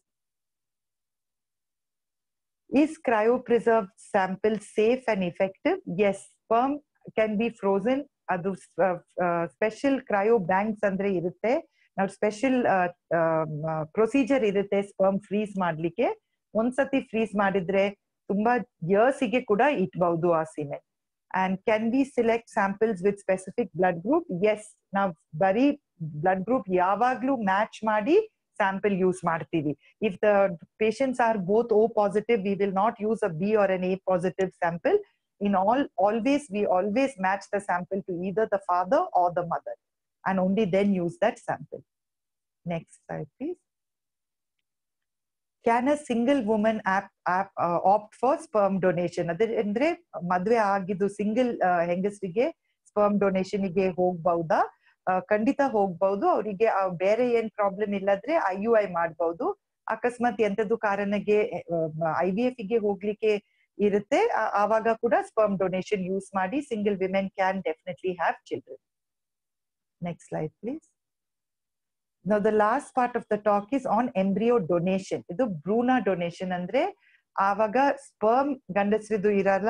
Is cryopreserved sample safe and effective? Yes, sperm can be frozen. ಅದು special cryo banks ಅಂದ್ರೆ ಇರುತ್ತೆ ನಾವು special procedure ಇರುತ್ತೆ sperm freeze ಮಾಡ್ಲಿಕ್ಕೆ ಒಂದ್ಸತಿ freeze ಮಾಡಿದ್ರೆ ತುಂಬಾ years ಗೆ ಕೂಡ ಇಟ್ಬಹುದು ಆ semen and can be select samples with specific blood group yes ನಾವ್ ಬರೀ ಬ್ಲಡ್ ಗ್ರೂಪ್ ಯಾವಾಗ್ಲೂ ಮ್ಯಾಚ್ ಮಾಡಿ ಸ್ಯಾಂಪಲ್ ಯೂಸ್ ಮಾಡ್ತೀವಿ if the patients are both O positive we will not use a B or an A positive sample in all always we always match the sample to either the father or the mother and only then use that sample next slide please Can a single women op op opt for sperm donation ಅದೇ ಅಂದ್ರೆ ಮದ್ವೆ ಆಗಿದ್ದು single ಹೆಂಗಸರಿಗೆ sperm ಡೊನೇಷನ್ಗೆ ಹೋಗ್ಬಹುದಾ ಖಂಡಿತ ಹೋಗ್ಬಹುದು ಅವರಿಗೆ ಬೇರೆ ಏನ್ ಪ್ರಾಬ್ಲಮ್ ಇಲ್ಲದ್ರೆ ಐ ಯು ಐ ಮಾಡ್ಬಹುದು ಅಕಸ್ಮಾತ್ ಎಂತದ್ದು ಕಾರಣಕ್ಕೆ ಐ ವಿ ಎಫ್ಗೆ ಹೋಗ್ಲಿಕ್ಕೆ ಇರುತ್ತೆ. ಆವಾಗ ಕೂಡ ಸ್ಪರ್ಮ್ ಡೊನೇಷನ್ ಯೂಸ್ ಮಾಡಿ single women can definitely have children next slide please ನಾವು the last part of the talk is on embryo donation ಇದು ಬ್ರೂನಾ ಡೊನೇಷನ್ ಅಂದ್ರೆ ಆವಾಗ ಸ್ಪರ್ಮ್ ಗಂಡಸ್ರಿದು ಇರಲ್ಲ,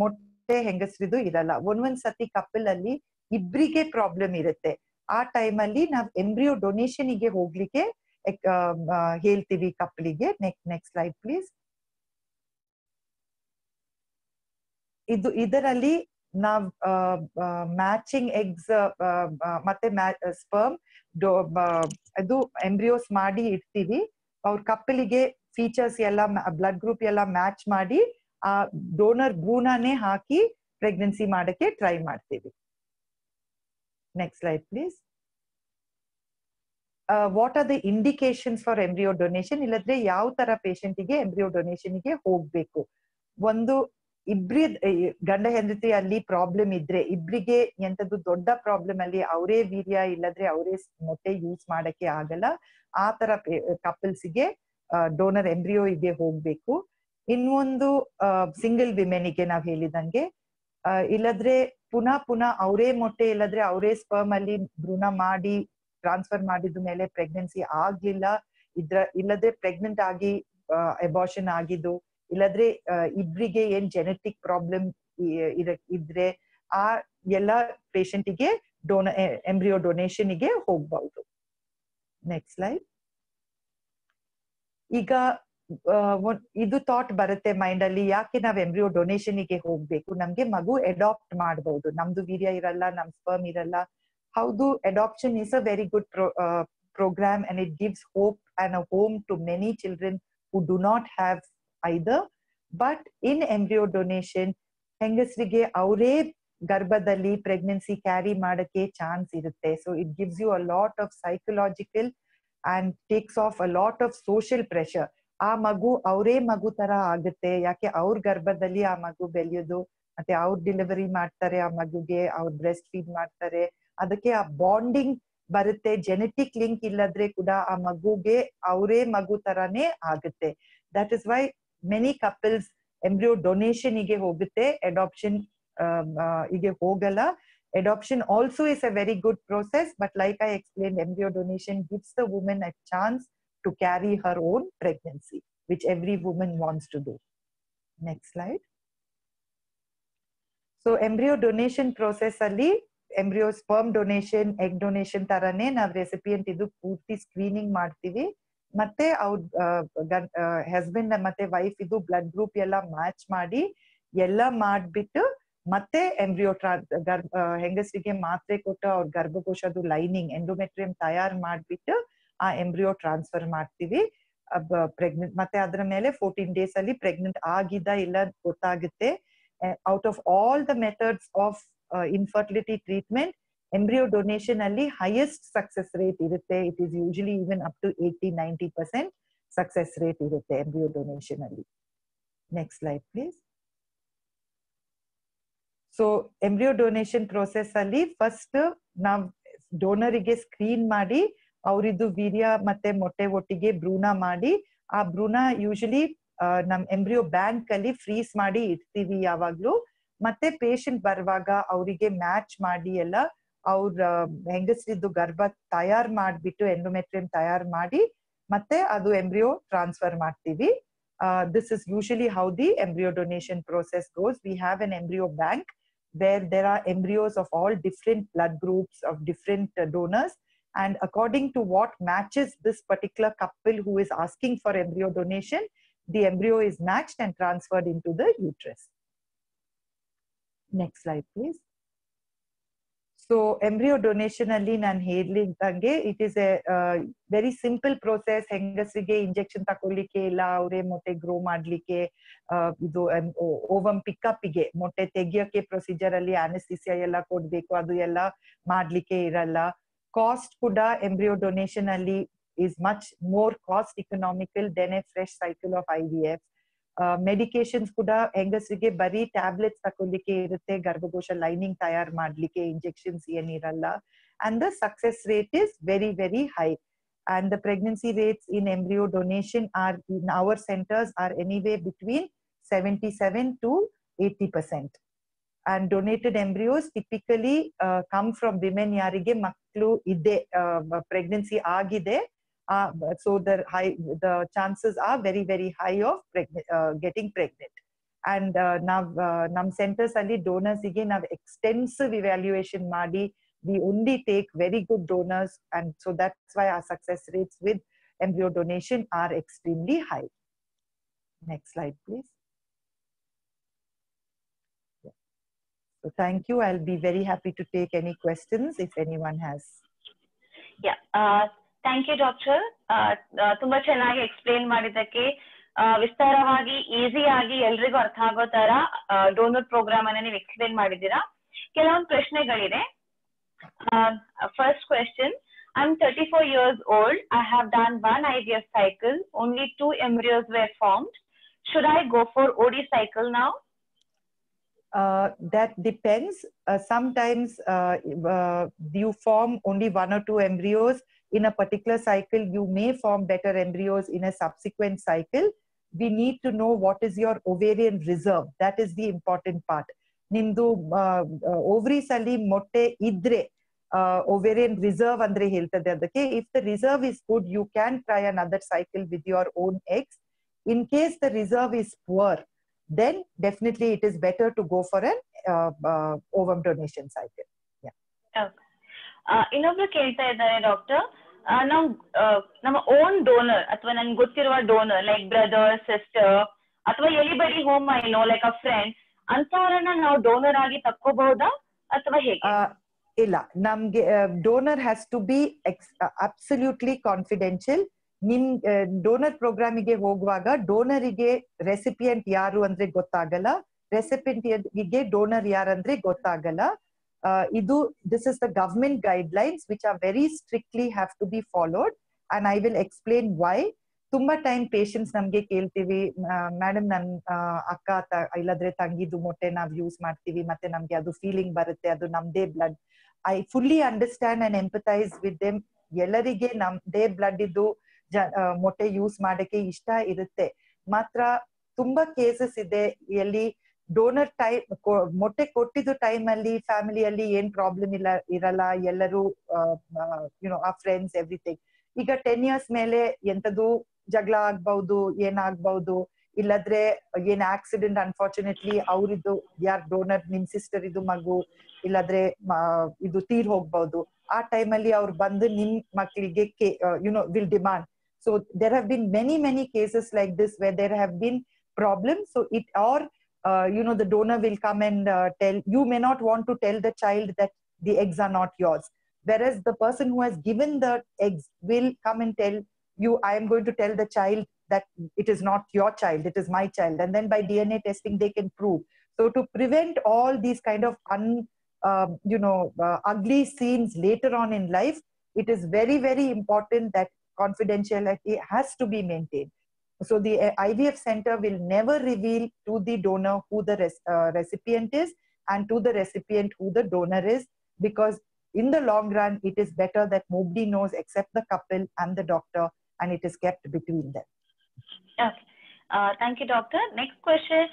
ಮೊಟ್ಟೆ ಹೆಂಗಸ್ರಿದು ಇರಲ್ಲ. ಒಂದೊಂದ್ ಸತಿ ಕಪಲ್ ಅಲ್ಲಿ ಇಬ್ರಿಗೆ ಪ್ರಾಬ್ಲಮ್ ಇರುತ್ತೆ. ಆ ಟೈಮ್ ಅಲ್ಲಿ ನಾವ್ ಎಂಬ್ರಿಯೋ ಡೊನೇಷನ್ಗೆ ಹೋಗ್ಲಿಕ್ಕೆ ಹೇಳ್ತೀವಿ ಕಪಲಿಗೆ ನೆಕ್ಸ್ಟ್ ನೆಕ್ಸ್ಟ್ ಸ್ಲೈಡ್ ಪ್ಲೀಸ್ ಇದು ಇದರಲ್ಲಿ ನಾವ್ ಮ್ಯಾಚಿಂಗ್ ಎಗ್ಸ್ ಮತ್ತೆ ಸ್ಪರ್ಮ್ ಅದು ಎಂಬ್ರಿಯೋಸ್ ಮಾಡಿ ಇಡ್ತೀವಿ. ಅವ್ರ ಕಪ್ಪಲಿಗೆ ಫೀಚರ್ಸ್ ಎಲ್ಲ ಬ್ಲಡ್ ಗ್ರೂಪ್ ಎಲ್ಲ ಮ್ಯಾಚ್ ಮಾಡಿ, ಆ ಡೋನರ್ ಭ್ರೂಣನೇ ಹಾಕಿ ಪ್ರೆಗ್ನೆನ್ಸಿ ಮಾಡಕ್ಕೆ ಟ್ರೈ ಮಾಡ್ತೀವಿ. Next slide please what are the indications for embryo donation ಇಲ್ಲದ್ರೆ ಯಾವ ತರ ಪೇಷಂಟಿಗೆ ಎಂಬ್ರಿಯೋ ಡೊನೇಷನ್ಗೆ ಹೋಗ್ಬೇಕು? ಒಂದು ಇಬ್ರಿ ಗಂಡ ಹೆಂಡತಿ ಅಲ್ಲಿ ಪ್ರಾಬ್ಲಮ್ ಇದ್ರೆ, ಇಬ್ರಿಗೆ ಎಂತದ್ದು ದೊಡ್ಡ ಪ್ರಾಬ್ಲಮ್ ಅಲ್ಲಿ ಅವರೇ ವೀರ್ಯ ಇಲ್ಲದ್ರೆ ಅವರೇ ಮೊಟ್ಟೆ ಯೂಸ್ ಮಾಡಕ್ಕೆ ಆಗಲ್ಲ. ಆ ತರ ಕಪಲ್ಸ್ಗೆ ಡೋನರ್ ಎಂಬ್ರಿಯೋ ಗೆ ಹೋಗ್ಬೇಕು. ಇನ್ನೊಂದು ಸಿಂಗಲ್ ವಿಮೆನಿಗೆ ನಾವ್ ಹೇಳಿದಂಗೆ ಇಲ್ಲದ್ರೆ ಪುನಃ ಪುನಃ ಅವರೇ ಮೊಟ್ಟೆ ಇಲ್ಲದ್ರೆ ಅವರೇ ಸ್ಪರ್ಮ್ ಅಲ್ಲಿ ಭ್ರೂಣ ಮಾಡಿ ಟ್ರಾನ್ಸ್ಫರ್ ಮಾಡಿದ ಮೇಲೆ ಪ್ರೆಗ್ನೆನ್ಸಿ ಆಗ್ಲಿಲ್ಲ. ಇದ್ರ, ಇಲ್ಲದ್ರೆ ಪ್ರೆಗ್ನೆಂಟ್ ಆಗಿ ಅಬಾರ್ಷನ್ ಆಗಿದ್ದು ಇಲ್ಲದ್ರೆ ಇಬ್ರಿಗೆ ಏನ್ ಜೆನೆಟಿಕ್ ಪ್ರಾಬ್ಲಮ್ ಇದ್ರೆ ಆ ಎಲ್ಲ ಪೇಷಂಟಿಗೆ ಡೋನ ಎಂಬ್ರಿಯೋ ಡೊನೇಷನ್ಗೆ ಹೋಗ್ಬಹುದು ನೆಕ್ಸ್ಟ್ ಸ್ಲೈಡ್ ಈಗ ಇದು ಥಾಟ್ ಬರುತ್ತೆ ಮೈಂಡ್ ಅಲ್ಲಿ, ಯಾಕೆ ನಾವ್ ಎಂಬ್ರಿಯೋ ಡೊನೇಷನ್ಗೆ ಹೋಗ್ಬೇಕು? ನಮ್ಗೆ ಮಗು ಅಡಾಪ್ಟ್ ಮಾಡಬಹುದು ನಮ್ದು ವೀರ್ಯ ಇರಲ್ಲ, ನಮ್ ಸ್ಪರ್ಮ್ ಇರಲ್ಲ. ಹೌದು adoption is a very good program and it gives hope and a home to many children who do not have either but in embryo donation ಹೆಂಗಸರಿಗೆ ಅವರೇ ಗರ್ಭದಲ್ಲಿ ಪ್ರೆಗ್ನೆನ್ಸಿ ಕ್ಯಾರಿ ಮಾಡಕ್ಕೆ ಚಾನ್ಸ್ ಇರುತ್ತೆ. So it gives you a lot of psychological and takes off a lot of social pressure ಆ ಮಗು ಅವರೇ ಮಗು ತರ ಆಗುತ್ತೆ. ಯಾಕೆ ಅವ್ರ ಗರ್ಭದಲ್ಲಿ ಆ ಮಗು ಬೆಳೆಯೋದು, ಮತ್ತೆ ಅವ್ರ ಡೆಲಿವರಿ ಮಾಡ್ತಾರೆ ಆ ಮಗುಗೆ, ಅವ್ರ ಬ್ರೆಸ್ಟ್ ಫೀಡ್ ಮಾಡ್ತಾರೆ. ಅದಕ್ಕೆ ಆ ಬಾಂಡಿಂಗ್ ಬರುತ್ತೆ. ಜೆನೆಟಿಕ್ ಲಿಂಕ್ ಇಲ್ಲದ್ರೆ ಕೂಡ ಆ ಮಗುಗೆ ಅವರೇ ಮಗು ತರಾನೇ ಆಗುತ್ತೆ. That is why many couples embryo donation ಗೆ ಹೋಗುತ್ತೆ ಅಡಾಪ್ಷನ್ ಗೆ ಹೋಗಲ್ಲ adoption also is a very good process but like i explained embryo donation gives the woman a chance to carry her own pregnancy which every woman wants to do next slide so embryo donation process ಅಲ್ಲಿ embryo sperm donation egg donation ತರಾನೇ ನಾವ್ recipient ಇದು ಪೂರ್ತಿ screening ಮಾಡ್ತೀವಿ ಮತ್ತೆ ಅವ್ರ husband ಮತ್ತೆ wife ಇದು ಬ್ಲಡ್ ಗ್ರೂಪ್ ಎಲ್ಲ ಮ್ಯಾಚ್ ಮಾಡಿ ಎಲ್ಲ ಮಾಡ್ಬಿಟ್ಟು ಮತ್ತೆ ಎಂಬ್ರಿಯೋ ಗರ್ಭ ಹೆಂಗಸರಿಗೆ ಮಾತ್ರೆ ಕೊಟ್ಟು ಅವ್ರ ಗರ್ಭಕೋಶದ್ದು ಲೈನಿಂಗ್ ಎಂಡೋಮೆಟ್ರಿಯಂ ತಯಾರು ಮಾಡ್ಬಿಟ್ಟು ಆ ಎಂಬ್ರಿಯೋ ಟ್ರಾನ್ಸ್ಫರ್ ಮಾಡ್ತೀವಿ. ಪ್ರೆಗ್ನೆಂಟ್ ಮತ್ತೆ ಅದರ ಮೇಲೆ ಫೋರ್ಟೀನ್ ಡೇಸ್ ಅಲ್ಲಿ ಪ್ರೆಗ್ನೆಂಟ್ ಆಗಿದ್ದ ಇಲ್ಲ ಗೊತ್ತಾಗುತ್ತೆ. Out of all the methods of infertility treatment embryo donation ಅಲ್ಲಿ ಹೈಯೆಸ್ಟ್ ಸಕ್ಸಸ್ ರೇಟ್ ಇರುತ್ತೆ. It is usually even up to eighty ninety percent success rate ಇರುತ್ತೆ ಎಂಬ್ರಿಯೋ ಡೊನೇಷನ್ ಅಲ್ಲಿ. Next slide please so embryo donation process ಅಲ್ಲಿ first ನಾವ್ ಡೋನರಿಗೆ screen ಮಾಡಿ, ಅವರಿದ್ದು urea ಮತ್ತೆ ಮೊಟ್ಟೆ ಒಟ್ಟಿಗೆ ಭ್ರೂಣ ಮಾಡಿ, ಆ ಭ್ರೂಣ ಯೂಶಲಿ ನಮ್ ಎಂಬ್ರಿಯೋ ಬ್ಯಾಂಕ್ ಅಲ್ಲಿ ಫ್ರೀಸ್ ಮಾಡಿ ಇಡ್ತೀವಿ ಯಾವಾಗ್ಲೂ. ಮತ್ತೆ ಪೇಷಂಟ್ ಬರುವಾಗ ಅವರಿಗೆ ಮ್ಯಾಚ್ ಮಾಡಿ ಎಲ್ಲ ಅವ್ರ ಹೆಂಗಸರಿದ್ದು ಗರ್ಭ ತಯಾರ್ ಮಾಡ್ಬಿಟ್ಟು ಎಂಡೋಮೆಟ್ರಿಯಂ ತಯಾರ್ ಮಾಡಿ ಮತ್ತೆ ಅದು ಎಂಬ್ರಿಯೋ ಟ್ರಾನ್ಸ್ಫರ್ ಮಾಡ್ತೀವಿ this is usually how the embryo donation process goes we have an embryo bank where there are embryos of all different blood groups of different uh, donors and according to what matches this particular couple who is asking for embryo donation the embryo is matched and transferred into the uterus next slide please So embryo donation ಅಲ್ಲಿ ನಾನು ಹೇಳಿದಂಗೆ it is a very simple process ಹೆಂಗಸಿಗೆ injection ತಕೊಳ್ಳಿಕ್ಕೆ ಇಲ್ಲ, ಅವರೇ ಮೊಟ್ಟೆ grow ಮಾಡ್ಲಿಕ್ಕೆ ಇದು ovum ಪಿಕಪ್ಗೆ ಮೊಟ್ಟೆ ತೆಗಿಯೋಕೆ ಪ್ರೊಸೀಜರ್ ಅಲ್ಲಿ ಆನೆಸ್ಟಿಸಿಯಾ ಎಲ್ಲ ಕೊಡ್ಬೇಕು, ಅದು ಎಲ್ಲ ಮಾಡ್ಲಿಕ್ಕೆ ಇರಲ್ಲ. ಕಾಸ್ಟ್ ಕೂಡ ಎಂಬ್ರಿಯೋ ಡೊನೇಷನ್ ಅಲ್ಲಿ is much more cost economical than a fresh cycle of I V F medications ಕೂಡ ಹೆಂಗಸರಿಗೆ ಬರೀ ಟ್ಯಾಬ್ಲೆಟ್ಸ್ ತಕೊಳ್ಳಿಕ್ಕೆ ಇರುತ್ತೆ ಗರ್ಭಕೋಶ ಲೈನಿಂಗ್ ತಯಾರು ಮಾಡ್ಲಿಕ್ಕೆ ಇಂಜೆಕ್ಷನ್ಸ್ ಏನಿರಲ್ಲ and the success rate is very very high and the pregnancy rates in embryo donation are in our centers are anywhere between 77 to 80 percent and donated embryos typically uh, come from women yarige maklu ide uh, pregnancy agide uh, so the high the chances are very very high of uh, getting pregnant. And uh, now uh, num centers ali donors again have extensive evaluation madi we only take very good donors. And so that's why our success rates with embryo donation are extremely high. Next slide please. So thank you. I'll be very happy to take any questions if anyone has. Yeah uh, thank you doctor ತುಂಬಾ ಚೆನ್ನಾಗಿ explain ಮಾಡಿದ್ದಕ್ಕೆ ವಿಸ್ತಾರವಾಗಿ easy ಆಗಿ ಎಲ್ರಿಗೂ ಅರ್ಥ ಆಗೋ ತರ donor program ಅನ್ನ ನೀವು ಎಕ್ಸ್ಪ್ಲೇನ್ ಮಾಡಿದ್ದೀರಾ? ಕೆಲವೊಂದು ಪ್ರಶ್ನೆಗಳಿದೆ. First question I am thirty four years old I have done one I cycle only two embryos were formed should I go for OD cycle ನಾವು uh, that depends. Uh, sometimes uh, uh, you form only one or two embryos. in a particular cycle. You may form better embryos in a subsequent cycle. We need to know what is your ovarian reserve. That is the important part. ನಿಮ್ದು ovaries ಅಲ್ಲಿ ಮೊಟ್ಟೆ ಇದ್ರೆ ovarian reserve ಅಂದ್ರೆ ಹೇಳ್ತದೆ ಅದಕ್ಕೆ if the reserve is good you can try another cycle with your own eggs in case the reserve is poor then definitely it is better to go for an uh, uh, ovum donation cycle. ಇನ್ನೊಬ್ರು ಕೇಳ್ತಾ ಇದ್ದಾರೆ doctor ನಾವು ನಮ್ಮ own donor ಅಥವಾ ನನ್ಗೆ ಗೊತ್ತಿರುವ donor like brother sister ಅಥವಾ anybody whom I know like a friend ಅಂತವರನ್ನ ನಾವು ಡೋನರ್ ಆಗಿ ತಕ್ಕೋಬಹುದಾ ಅಥವಾ ಹೇಗೆ? ಇಲ್ಲ. ನಮ್ಗೆ donor has to be ex absolutely confidential ನಿಮ್ ಡೋನರ್ ಪ್ರೋಗ್ರಾಮಿಗೆ ಹೋಗುವಾಗ ಡೋನರಿಗೆ ರೆಸಿಪಿಯೆಂಟ್ ಯಾರು ಅಂದ್ರೆ ಗೊತ್ತಾಗಲ್ಲ. ರೆಸಿಪಿಯಂಟ್ಗೆ ಡೋನರ್ ಯಾರಂದ್ರೆ ಗೊತ್ತಾಗಲ್ಲ. ಇದು this is the guidelines which are very strictly have to be followed and I will explain why ತುಂಬಾ ಟೈಮ್ ಪೇಷಂಟ್ಸ್ ನಮ್ಗೆ ಕೇಳ್ತೀವಿ. ಮೇಡಮ್ ನನ್ ಅಕ್ಕ ಇಲ್ಲದ್ರೆ ತಂಗಿದು ಮೊಟ್ಟೆ ನಾವ್ ಯೂಸ್ ಮಾಡ್ತೀವಿ. ಮತ್ತೆ ನಮ್ಗೆ ಅದು ಫೀಲಿಂಗ್ ಬರುತ್ತೆ. ಅದು ನಮ್ದೇ blood I fully understand and empathise with them ಎಲ್ಲರಿಗೆ ನಮ್ದೇ ಬ್ಲಡ್ ಇದ್ದು ಮೊಟ್ಟೆ ಯೂಸ್ ಮಾಡಕ್ಕೆ ಇಷ್ಟ ಇರುತ್ತೆ. ಮಾತ್ರ ತುಂಬಾ ಕೇಸಸ್ ಇದೆ. ಎಲ್ಲಿ ಡೋನರ್ ಟೈಮ್ ಮೊಟ್ಟೆ ಕೊಟ್ಟಿದ್ದು ಟೈಮ್ ಅಲ್ಲಿ ಫ್ಯಾಮಿಲಿಯಲ್ಲಿ ಏನ್ ಪ್ರಾಬ್ಲಮ್ ಇಲ್ಲ, ಇರಲ್ಲ, ಎಲ್ಲರೂ ಯುನೋ ಆ ಫ್ರೆಂಡ್ಸ್ ಎವ್ರಿಥಿಂಗ್ ಈಗ ಟೆನ್ ಇಯರ್ಸ್ ಮೇಲೆ ಎಂತದು ಜಗಳ ಆಗ್ಬಹುದು ಏನಾಗ್ಬಹುದು ಇಲ್ಲದ್ರೆ ಏನ್ ಆಕ್ಸಿಡೆಂಟ್ ಅನ್ಫಾರ್ಚುನೇಟ್ಲಿ ಅವ್ರಿದ್ದು, ಯಾರ್ ಡೋನರ್ ನಿಮ್ ಸಿಸ್ಟರ್ ಇದು ಮಗು, ಇಲ್ಲದ್ರೆ ಇದು ತೀರ್ ಹೋಗ್ಬಹುದು ಆ ಟೈಮ್ ಅಲ್ಲಿ ಅವ್ರು ಬಂದು ನಿಮ್ ಮಕ್ಕಳಿಗೆ you know will demand so there have been many many cases like this where there have been problem so it are you know the donor will come and uh, tell you may not want to tell the child that the eggs are not yours. Whereas the person who has given the eggs will come and tell you i am going to tell the child that it is not your child it is my child. And then by dna testing they can prove. So to prevent all these kind of un um, you know uh, ugly scenes later on in life it is very very important that confidentiality has to be maintained so the uh, IVF center will never reveal to the donor who the res- uh, recipient is and to the recipient who the donor is because in the long run it is better that nobody knows except the couple and the doctor and it is kept between them. Thank you doctor next question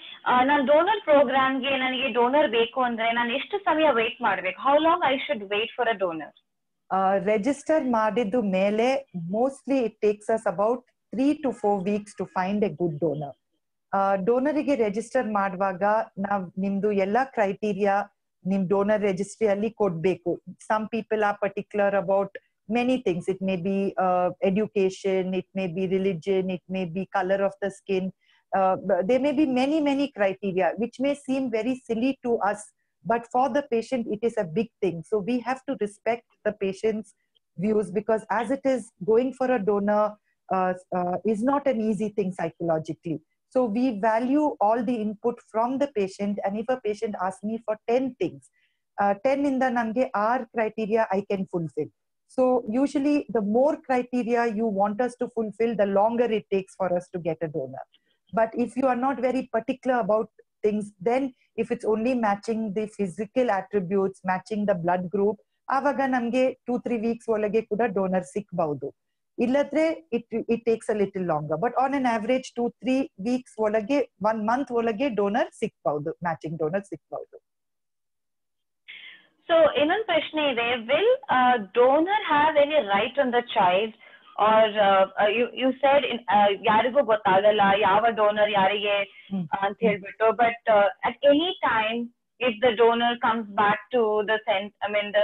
ನಾನು donor ಪ್ರೋಗ್ರಾಮ್ಗೆ ನನಗೆ donor ಬೇಕು ಅಂದ್ರೆ ನಾನು ಎಷ್ಟು ಸಮಯ wait ಮಾಡ್ಬೇಕು how long I should wait for a donor register ಮಾಡಿದ್ದು ಮೇಲೆ mostly it takes us about three to four weeks to find a good donor ಡೋನರಿಗೆ ರಿಜಿಸ್ಟರ್ ಮಾಡುವಾಗ ನಾವ್ ನಿಮ್ದು ಎಲ್ಲಾ ಕ್ರೈಟೀರಿಯಾ ನಿಮ್ ಡೋನರ್ ರಿಜಿಸ್ಟ್ರಿಯಲ್ಲಿ ಕೊಡ್ಬೇಕು some people are particular about many things it may be uh, education it may be religion it may be color of the skin uh, there may be many many criteria which may seem very silly to us but for the patient it is a big thing so we have to respect the patient's views because as it is going for a donor uh, uh, is not an easy thing psychologically so we value all the input from the patient and if a patient asks me for 10 things uh, 10 in the namge r criteria i can fulfill so usually the more criteria you want us to fulfill, the longer it takes for us to get a donor. But if you are not very particular about things, then if it's only matching the physical attributes, matching the blood group, ಆವಾಗ ನಮ್ಗೆ two three weeks ಒಳಗೆ ಕೂಡ donor ಸಿಕ್ಬಹುದು ಇಲ್ಲದ್ರೆ it it takes a little longer but on an average two three weeks ಒಳಗೆ one month ಒಳಗೆ donor ಸಿಕ್ಬಹುದು matching donor ಸಿಕ್ಬಹುದು ಸೊ ಇನ್ನೊಂದು ಪ್ರಶ್ನೆ ಇದೆ. Will donor have any right on the child are you said ಯಾರಿಗೂ ಗೊತ್ತಾಗಲ್ಲ ಯಾವ ಡೋನರ್ ಯಾರಿಗೆ ಅಂತ ಹೇಳ್ಬಿಟ್ಟು. But at any time if the donor comes back to the cent I mean the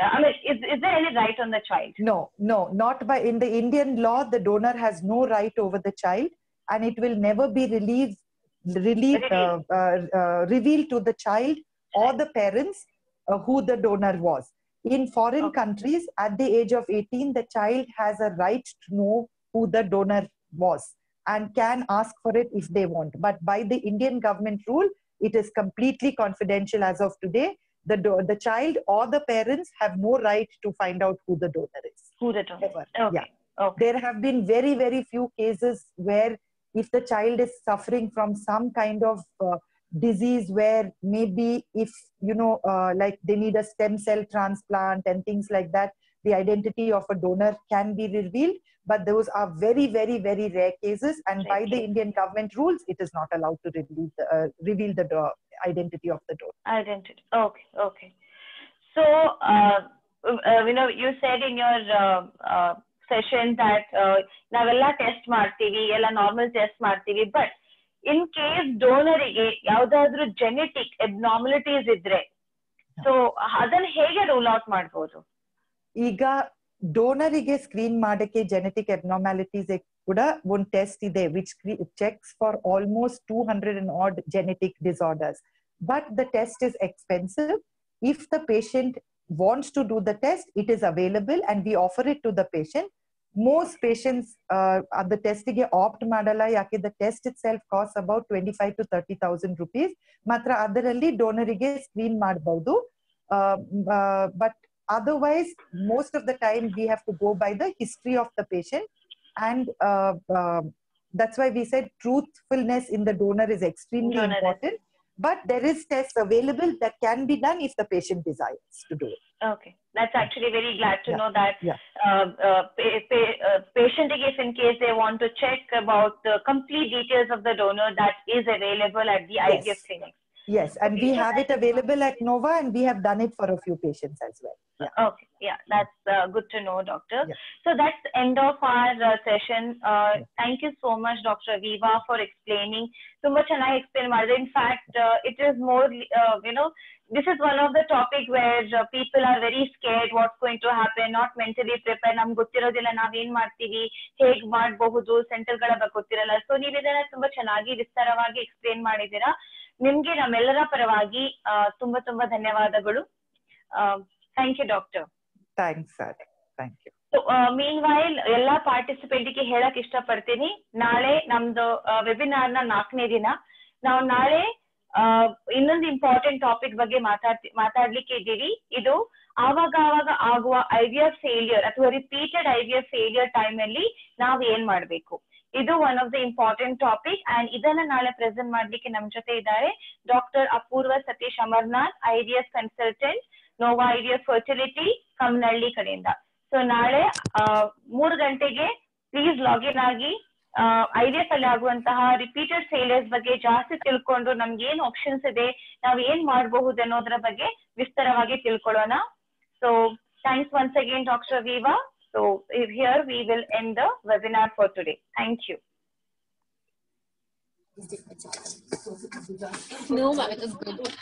I mean, is, is there any right on the child? No, no, not by in the Indian law, the donor has no right over the child, and it will never be relieved, relieved, uh, uh, uh, revealed to the child or the parents uh, who the donor was. In foreign Okay. countries, at the age of 18, the child has a right to know who the donor was and can ask for it if they want. But by the Indian government rule, it is completely confidential as of today. The, do- the child or the parents have no right to find out who the donor is. Who the donor? Ever. Okay. Yeah. Okay. There have been very, very few cases where if the child is suffering from some kind of uh, disease where maybe if, you know, uh, like they need a stem cell transplant and things like that, the identity of a donor can be revealed. But those are very, very, very rare cases. And by the. Indian government rules, it is not allowed to reveal the, uh, reveal the identity of the donor. Identity. Okay. Okay. So, uh, uh, you know, you said in your uh, uh, session that uh, ನಾವೆಲ್ಲ test ಮಾಡ್ತೀವಿ ಎಲ್ಲ normal test ಮಾಡ್ತೀವಿ but in case ಡೋನರಿಗೆ ಯಾವ್ದಾದ್ರು genetic ಎಬ್ನಾರ್ಮಲಿಟೀಸ್ ಇದ್ರೆ so ಅದನ್ನ ಹೇಗೆ rule out ಮಾಡ್ಬೋದು ಈಗ ಡೋನರಿಗೆ ಸ್ಕ್ರೀನ್ ಮಾಡಕ್ಕೆ ಜೆನೆಟಿಕ್ ಎಬ್ನಾರ್ಮ್ಯಾಲಿಟೀಸ್ ಕೂಡ ಒಂದು ಟೆಸ್ಟ್ ಇದೆ which checks for almost two hundred and odd genetic disorders but the test is expensive if the patient wants to do the test it is available and we offer it to the patient most patients ಅದ ಟೆಸ್ಟ್ಗೆ apt ಮಾಡಲ್ಲ ಯಾಕೆ the test itself cost about twenty five to thirty thousand rupees ಮಾತ್ರ ಅದರಲ್ಲಿ ಡೋನರಿಗೆ screen ಮಾಡಬಹುದು but otherwise most of the time we have to go by the history of the patient and uh, um, that's why we said truthfulness in the donor is extremely Donor is- important but there is tests available that can be done if the patient desires to do it Okay, that's actually very glad to Yeah, know that yeah. uh, uh, uh, patient, if in case they want to check about the complete details of the donor, that is available at the Yes. IVF clinic. yes and Okay, we so have it available at nova and we have done it for a few patients as well yeah Okay, yeah, that's uh, good to know, doctor. Yeah. So that's end of our uh, session. Uh, Thank you so much, Dr. Viva, for explaining. So much and I explain ಮಾಡಿದೆ. In fact, uh, it is more, uh, you know, this is one of the topic where uh, people are very scared what's going to happen, not mentally prepared. ನಮ್ಗೆ ಗೊತ್ತಿರೋದಿಲ್ಲ ನಾವೇನ್ ಮಾಡ್ತೀವಿ, ಹೇಗ್ ಮಾಡಬಹುದು, centre ಗಳ ಬಗ್ಗೆ ಗೊತ್ತಿರಲ್ಲ. ಸೊ ನೀವು ಇದನ್ನ ತುಂಬಾ ಚೆನ್ನಾಗಿ ವಿಸ್ತಾರವಾಗಿ ಎಕ್ಸ್ಪ್ಲೇನ್ ಮಾಡಿದ್ದೀರಾ. ನಿಮ್ಗೆ ನಮ್ಮೆಲ್ಲರ ಪರವಾಗಿ ತುಂಬಾ ತುಂಬಾ ಧನ್ಯವಾದಗಳು. Thank you doctor thanks sir thank you meanwhile ಎಲ್ಲಾ ಪಾರ್ಟಿಸಿಪೇಂಟ್ಗೆ ಹೇಳಕ್ ಇಷ್ಟಪಡ್ತೀನಿ. ನಾಳೆ ನಮ್ದು ವೆಬಿನಾರ್ನ ನಾಲ್ಕನೇ ದಿನ. ನಾವು ನಾಳೆ ಇನ್ನೊಂದು ಇಂಪಾರ್ಟೆಂಟ್ ಟಾಪಿಕ್ ಬಗ್ಗೆ ಮಾತಾಡ್ತಿ ಮಾತಾಡ್ಲಿಕ್ಕೆ ಇದ್ದೀವಿ. ಇದು ಆವಾಗ ಆವಾಗ ಆಗುವ ಐ ವಿ ಎಫ್ ಫೇಲಿಯರ್ ಅಥವಾ repeated I V F failure time ಅಲ್ಲಿ ನಾವ್ ಏನ್ ಮಾಡ್ಬೇಕು? ಇದು one of the important topic and ಇದನ್ನ ನಾಳೆ ಪ್ರೆಸೆಂಟ್ ಮಾಡ್ಲಿಕ್ಕೆ ನಮ್ ಜೊತೆ ಇದ್ದಾರೆ doctor Apoorva Satish Amarnath IDS consultant Nova ideas fertility Kammanahalli ಕಡೆಯಿಂದ. ಸೊ ನಾಳೆ ಮೂರು ಗಂಟೆಗೆ ಪ್ಲೀಸ್ ಲಾಗಿನ್ ಆಗಿ ಐಡಿಎಸ್ ಅಲ್ಲಿ ಆಗುವಂತಹ ರಿಪೀಟೆಡ್ ಫೇಲಿಯರ್ಸ್ ಬಗ್ಗೆ ಜಾಸ್ತಿ ತಿಳ್ಕೊಂಡು ನಮ್ಗೆ ಏನ್ ಆಪ್ಷನ್ಸ್ ಇದೆ, ನಾವ್ ಏನ್ ಮಾಡಬಹುದು ಅನ್ನೋದ್ರ ಬಗ್ಗೆ ವಿಸ್ತಾರವಾಗಿ ತಿಳ್ಕೊಳ್ಳೋಣ. So thanks once again doctor ವಿವಾ So here we will end the webinar for today. Thank you. No, ma'am, good.